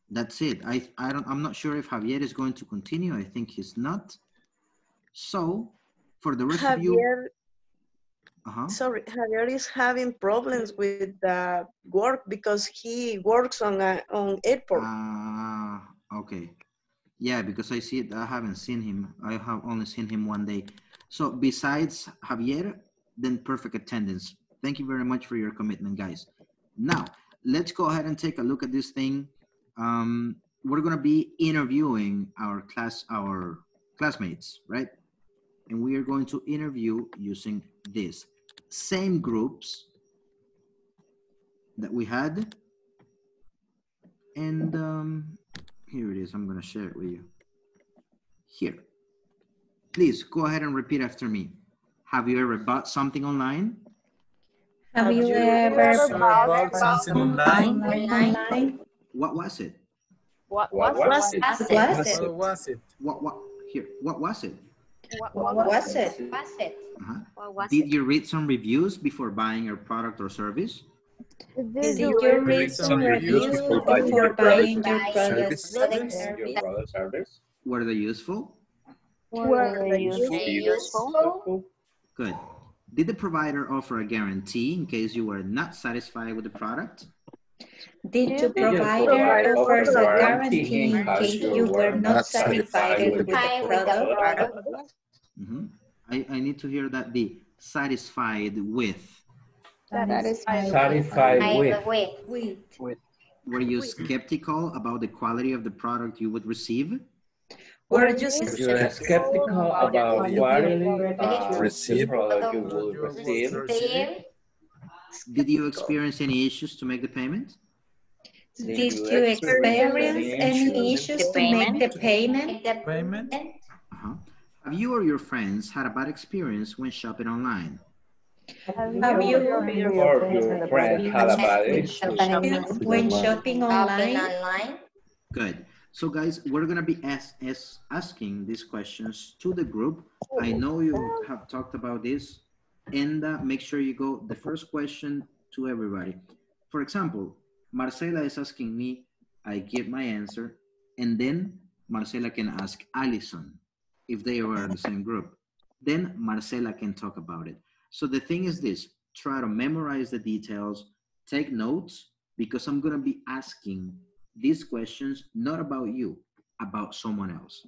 that's it. I, I don't, I'm not sure if Javier is going to continue. I think he's not. So for the rest of you, uh-huh. sorry, Javier is having problems with uh, work because he works on a, on airport. Ah, okay. Yeah, because I see it, I haven't seen him. I have only seen him one day. So besides Javier, then perfect attendance. Thank you very much for your commitment, guys. Now, let's go ahead and take a look at this thing. Um, we're gonna be interviewing our class, our classmates, right? And we are going to interview using this. Same groups that we had. And um, here it is. I'm gonna share it with you. Here. Please go ahead and repeat after me. Have you ever bought something online? Have you ever bought something online? Online? What was it? What, What what was it? What was it? What was it? What what here? What was it? What, What was it? Was it? Uh-huh. What was Did it? you read some reviews before buying your product or service? Did you read some reviews before buying your product Service. or Your service? product service? Were they useful? Were they useful? Good. Did the provider offer a guarantee in case you were not satisfied with the product? Did the provider offer a guarantee in case you were not satisfied with the product? Mhm. I, I need to hear that the satisfied with. satisfied? Satisfied I with. with. With. Were you skeptical about the quality of the product you would receive? Were you You're skeptical about quality uh, the product you will receive. Receive. Did you experience any issues to make the payment? Did you experience any issues to make the payment? The Payment? Uh-huh. Have you or your friends had a bad experience when shopping online? Have you Or your friend had a bad experience. when shopping shopping online? online. Good. So guys, we're gonna be as, as asking these questions to the group. I know you have talked about this and uh, make sure you go the first question to everybody. For example, Marcela is asking me, I give my answer, and then Marcela can ask Allison if they were in the same group. Then Marcela can talk about it. So the thing is this, try to memorize the details, take notes, because I'm gonna be asking these questions not about you, about someone else.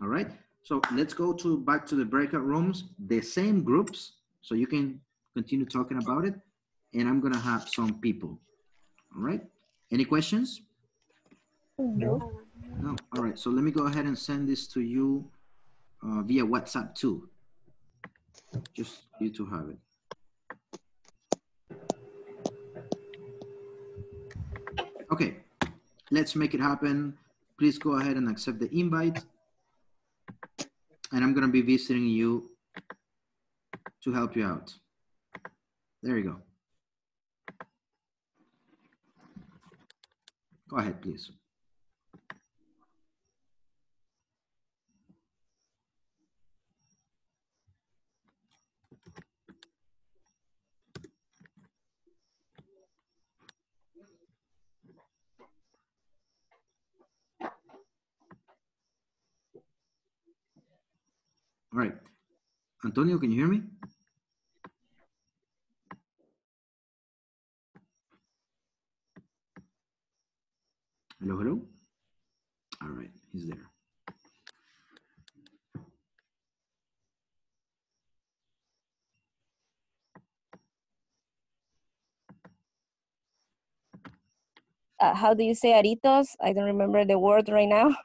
All right. So let's go to back to the breakout rooms, the same groups, so you can continue talking about it. And I'm gonna have some people. All right. Any questions? No. No. All right. So let me go ahead and send this to you uh, via WhatsApp too. Just you to have it. Okay, let's make it happen. Please go ahead and accept the invite. And I'm gonna be visiting you to help you out. There you go. Go ahead, please. All right. Antonio, can you hear me? Hello, hello. All right, he's there. Uh, how do you say aritos? I don't remember the word right now.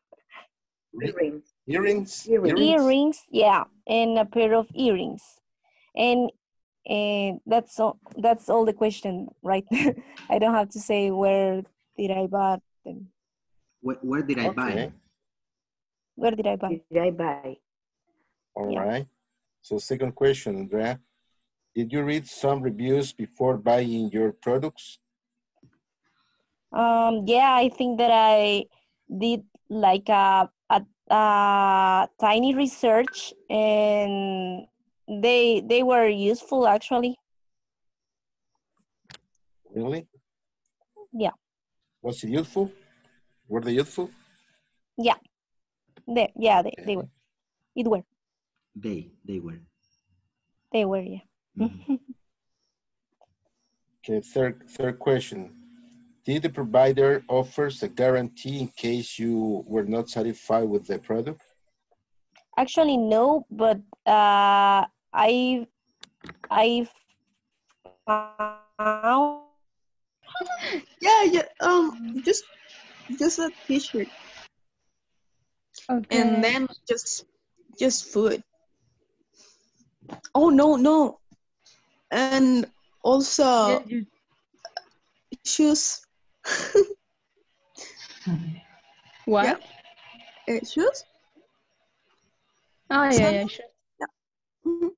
Earrings. Earrings? Earrings, yeah, and a pair of earrings. And uh, that's all, that's all the question, right? I don't have to say where did I buy them. Where, where did I buy? Where did I buy? Did I buy? All right. So second question, Andrea. Did you read some reviews before buying your products? Um, yeah, I think that I did like a, a, a tiny research and they they were useful actually. Really? Yeah, Was it useful? Were they useful? yeah. They, yeah, they, they were. It were. They, they were. They were, yeah. Okay, third, third question. Did the provider offers a guarantee in case you were not satisfied with the product? Actually, no, but uh, I I found Yeah, yeah. Um, just just a t-shirt, Okay. and then just just food. Oh no, no, and also shoes. What? Uh, shoes? Oh, yeah, yeah, sure. Mhm.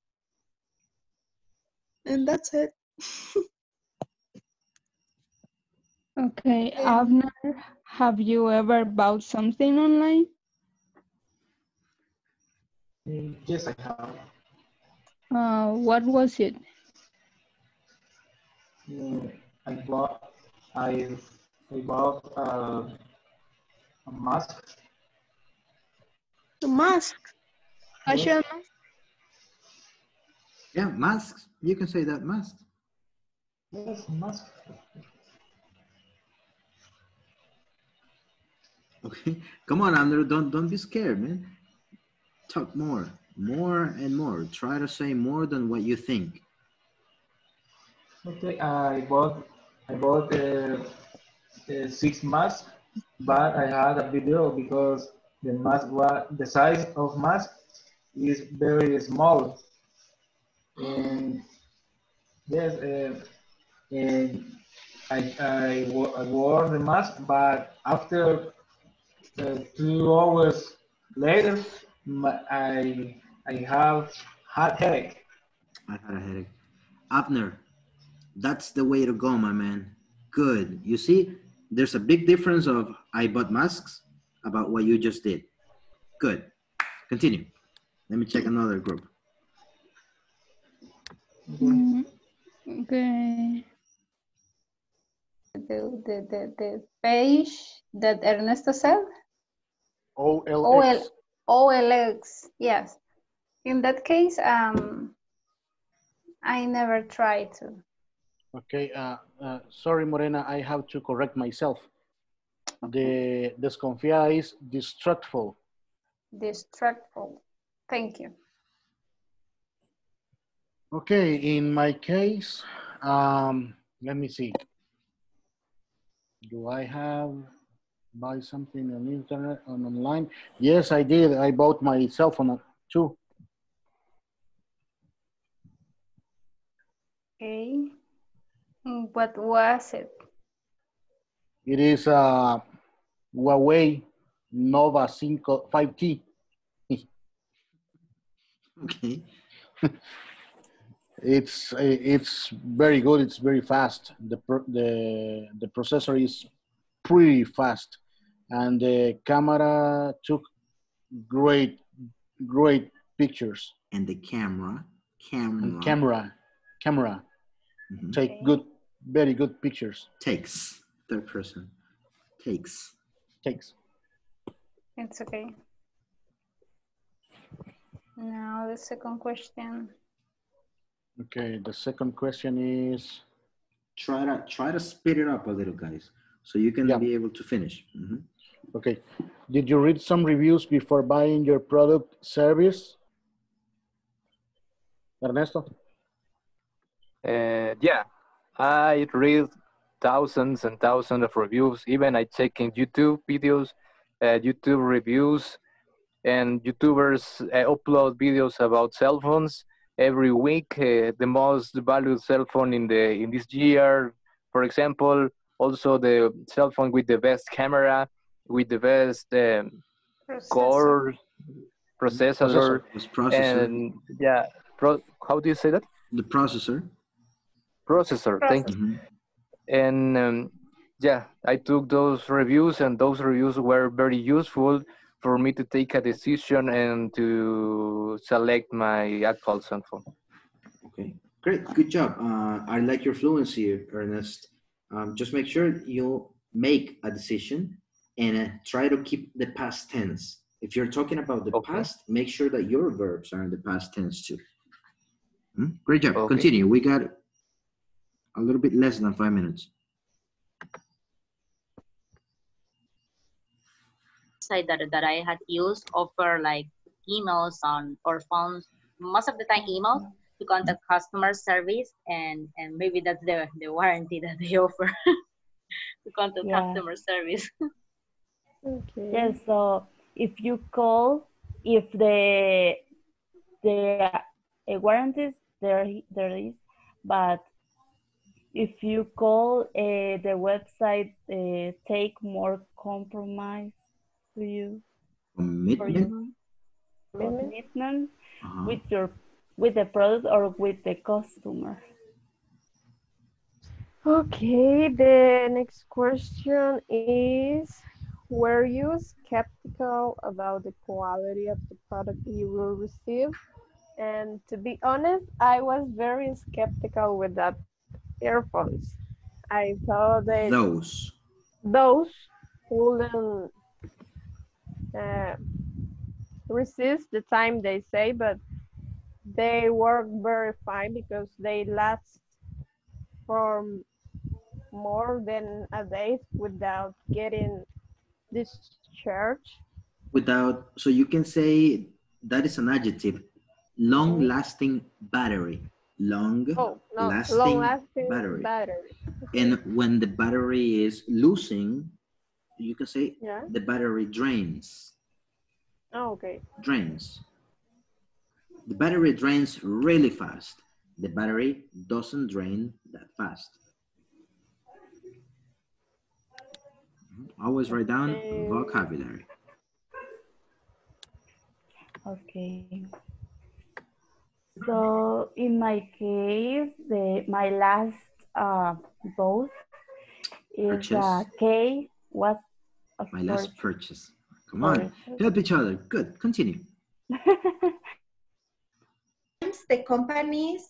And that's it. Okay, Abner, have you ever bought something online? Mm, Yes, I have. Uh, what was it? Mm, I bought, I, I bought uh, a mask. A mask. Fashion Yeah, masks. You can say that mask. Yes, mask. Okay. Come on, Andrew. Don't don't be scared, man. Talk more, more and more. Try to say more than what you think. Okay, I bought, I bought uh, uh, six masks, but I had a video because the mask was, the size of mask is very small. And yes, uh, and I, I, I wore the mask, but after uh, two hours later, my, I, I have had headache. I had a headache. Abner, that's the way to go, my man. Good. You see, there's a big difference of I bought masks about what you just did. Good. Continue. Let me check another group. Mm, Okay. The, the, the, the page that Ernesto said? OLX. OL, OLX, yes. In that case, um, I never tried to. Okay, uh, uh, sorry, Morena, I have to correct myself. The desconfiada is distrustful. Distractful. Thank you. Okay, in my case, um, let me see. Do I have buy something on internet on online? Yes, I did. I bought my cell phone too. Okay. Mm, What was it? It is a Huawei Nova 5 5T. Okay. It's it's very good. It's very fast. The the the processor is pretty fast, and the camera took great great pictures. And the camera, camera, And camera camera Mhm. take good very good pictures. takes third person takes. Takes. It's okay. Now the second question. Okay, the second question is Try to try to speed it up a little, guys, so you can be able to finish. Mhm. Okay. Did you read some reviews before buying your product service? Ernesto? Uh, yeah, I read thousands and thousands of reviews. Even I check in YouTube videos, uh, YouTube reviews, and YouTubers uh, upload videos about cell phones every week. Uh, the most valued cell phone in the in this year, for example. Also, the cell phone with the best camera, with the best um, core processor, Processor. Processor. and yeah, pro, how do you say that? The processor. processor. Thank you. Mhm. And um, yeah, I took those reviews, and those reviews were very useful for me to take a decision and to select my actual cell phone. Okay, great, good job. Uh, I like your fluency, Ernest. Um, just make sure you make a decision and uh, try to keep the past tense. If you're talking about the past, make sure that your verbs are in the past tense too. Hmm? Great job. Okay. Continue. We got a little bit less than five minutes. website that, that I had used offer like emails on or phones, most of the time emails to contact customer service and, and maybe that's the, the warranty that they offer to contact Yeah. customer service. Okay. Yes, so if you call, if the the uh, warranties there there is, but if you call uh, the website uh, take more compromise to you for Commitment. you commitment Uh-huh. with your with the product or with the customer. Okay, the next question is Were you skeptical about the quality of the product you will receive? And to be honest, I was very skeptical with that earphones. I thought that Those. those wouldn't uh, resist the time they say, but they work very fine because they last for more than a day without getting discharged. Without, so you can say that is an adjective. Long lasting battery. Long Oh, no, lasting, long-lasting battery. battery. And when the battery is losing, you can say Yeah. the battery drains. Oh, okay. Drains. The battery drains really fast. The battery doesn't drain that fast. Always write down Okay. vocabulary. Okay. So in my case, the my last uh, boat is uh, Purchase. K was of My course last purchase. Come on, help each other. Good, continue. The companies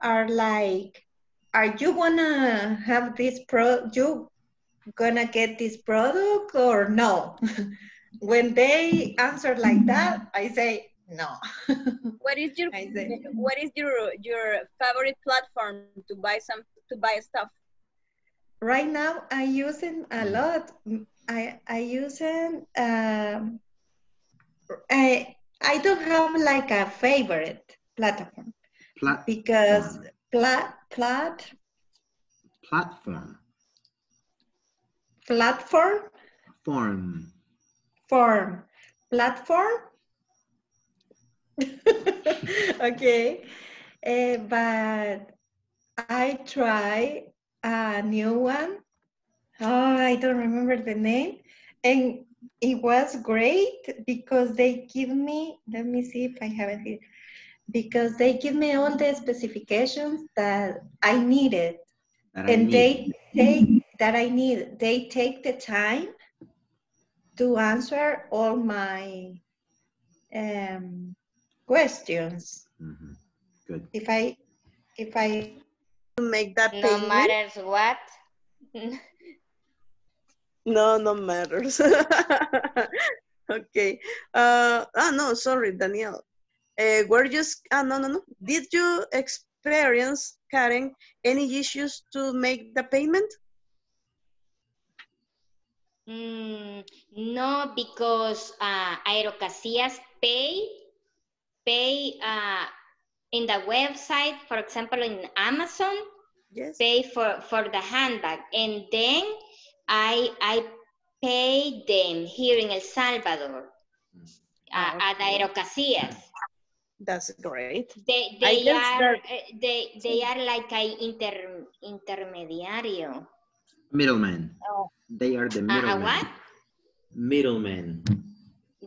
are like, are you gonna have this pro, you gonna get this product or no? when they answer like that, I say, no. What is your say- what is your your favorite platform to buy some to buy stuff? Right now, I use it a lot. I I use it. Um, I I don't have like a favorite platform Plat because plat plat platform. Platform Form. form platform. okay, Eh, but I try a new one. Oh, I don't remember the name, and it was great because they give me. Let me see if I have it here. Because they give me all the specifications that I needed, That I and need. they take that I need. They take the time to answer all my um, questions. Mhm. Good. If I if I make that No payment, matters what. No, no matters. okay. Uh, ah, no, sorry, Danielle. uh, were you, s- ah, no, no, no. Did you experience, Karen, any issues to make the payment? Mm, no, because uh, Aerocasillas pay pay uh, in the website, for example, in Amazon, pay for for the handbag, and then I I pay them here in El Salvador uh, at Aerocasillas. That's great. They they are that- uh, they they are like a inter intermediario. Middleman. Oh. They are the Uh, a middlemen. what? Middlemen.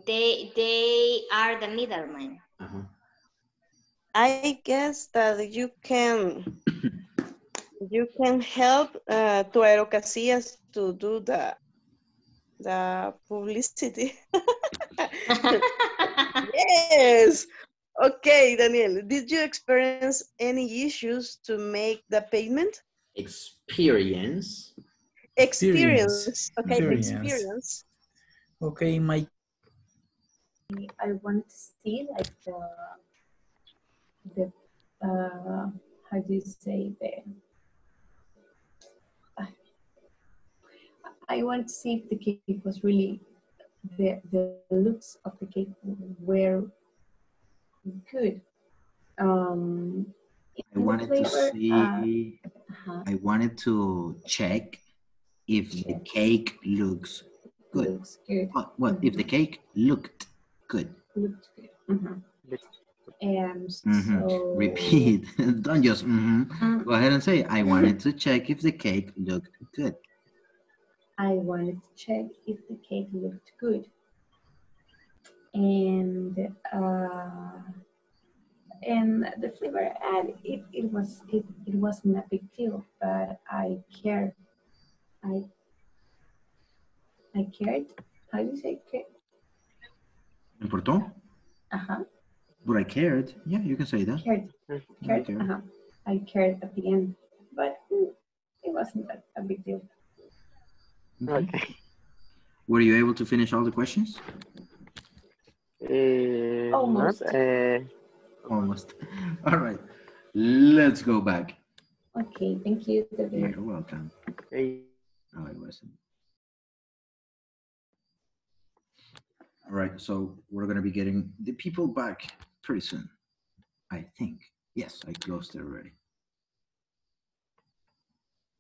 They they are the middlemen. Uh-huh. I guess that you can you can help uh, to Aerocasillas to do the the publicity. yes. Okay, Daniel. Did you experience any issues to make the payment? Experience. Experience. Okay, Experience. experience. Okay, my I want to see like the the uh, how do you say the I want to see if the cake was really the the looks of the cake were good. Um, I wanted to see. uh, uh-huh. I wanted to check if the cake looks good. Looks good. What? What? If the cake looked good. looked good. Mhm. Um, Mhm. so Repeat. Don't just. Mm. Go ahead and say. I wanted to check if the cake looked good. I wanted to check if the cake looked good. And uh, and the flavor and it, it was it, it wasn't a big deal, but I cared. I I cared. How do you say care? Importó? Uh-huh. But I cared. Yeah, you can say that. Cared. Cared. cared. Uh-huh. I cared at the end. But mm, it wasn't a, a big deal. Okay. Were you able to finish all the questions? Uh, Almost. not, uh, Almost. All right. Let's go back. Okay, thank you, David. You're welcome. No, I wasn't. All right, so we're gonna be getting the people back pretty soon. I think. Yes, I closed it already.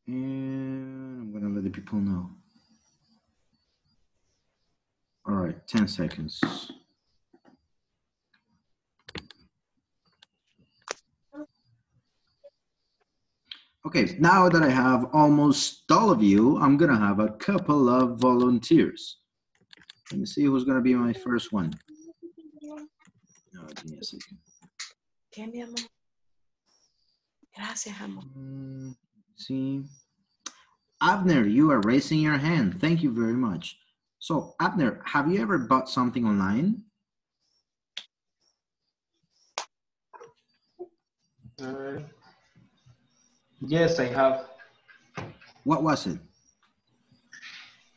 And I'm gonna let the people know. All right, 10 seconds. Okay, now that I have almost all of you, I'm gonna have a couple of volunteers. Let me see who's gonna be my first one. No, give me a second. ¿Qué, mi amor? Gracias, amor. Mm, See, Abner, you are raising your hand. Thank you very much. So, Abner, have you ever bought something online? Uh, yes, I have. What was it?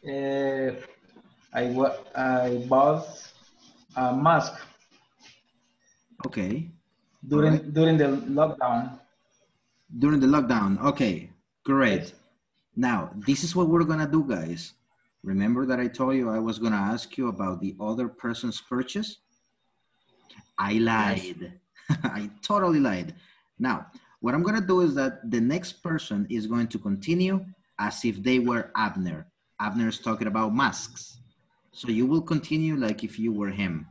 Uh, I I bought a mask Okay. during during the lockdown. During the lockdown. Okay, great. Now, this is what we're gonna do, guys. Remember that I told you I was gonna ask you about the other person's purchase? I lied. I totally lied. Now, what I'm gonna do is that the next person is going to continue as if they were Abner. Abner is talking about masks. So you will continue like if you were him.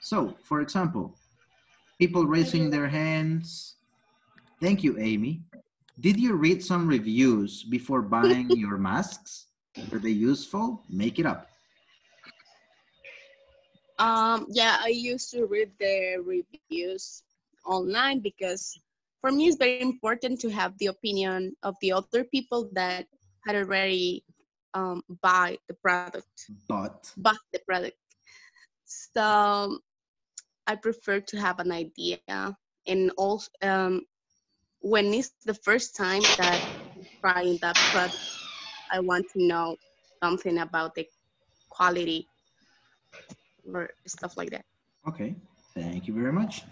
So, for example, people raising their hands. Thank you, Amy. Did you read some reviews before buying your masks? Were they useful? Make it up. Um, yeah, I used to read the reviews online because for me it's very important to have the opinion of the other people that had already um, buy the product, But bought the product. So I prefer to have an idea and also um, when it's the first time that trying that product, I want to know something about the quality or stuff like that. okay. Thank you very much.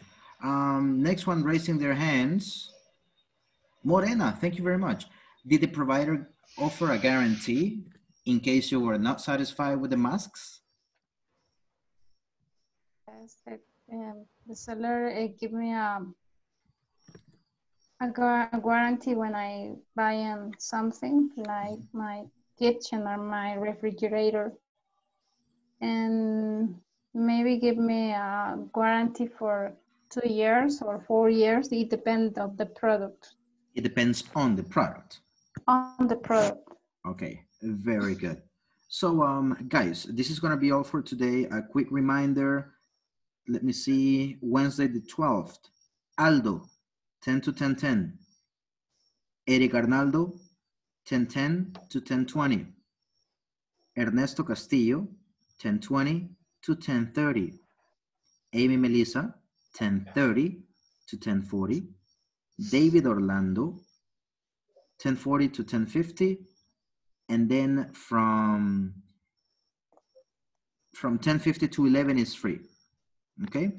Um, next one raising their hands. Morena, thank you very much. Did the provider offer a guarantee in case you were not satisfied with the masks? Yes, uh, um, the seller uh, give me a, a, a guarantee when I buy um, something like my kitchen or my refrigerator. And maybe give me a guarantee for two years or four years. It depends of the product. It depends on the product. On the product. Okay, very good. So, um, guys, this is gonna be all for today. A quick reminder. Let me see. Wednesday the 12th. Aldo, 10 to 10:10. Eric Arnaldo, 10:10 to 10:20. Ernesto Castillo, 10:20 to 10:30. Amy Melissa, 10:30 to 10:40. David Orlando, 10:40 to 10:50 and then from from 10:50 to 11 is free. Okay?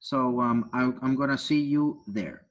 So um, I, i'm gonna see you there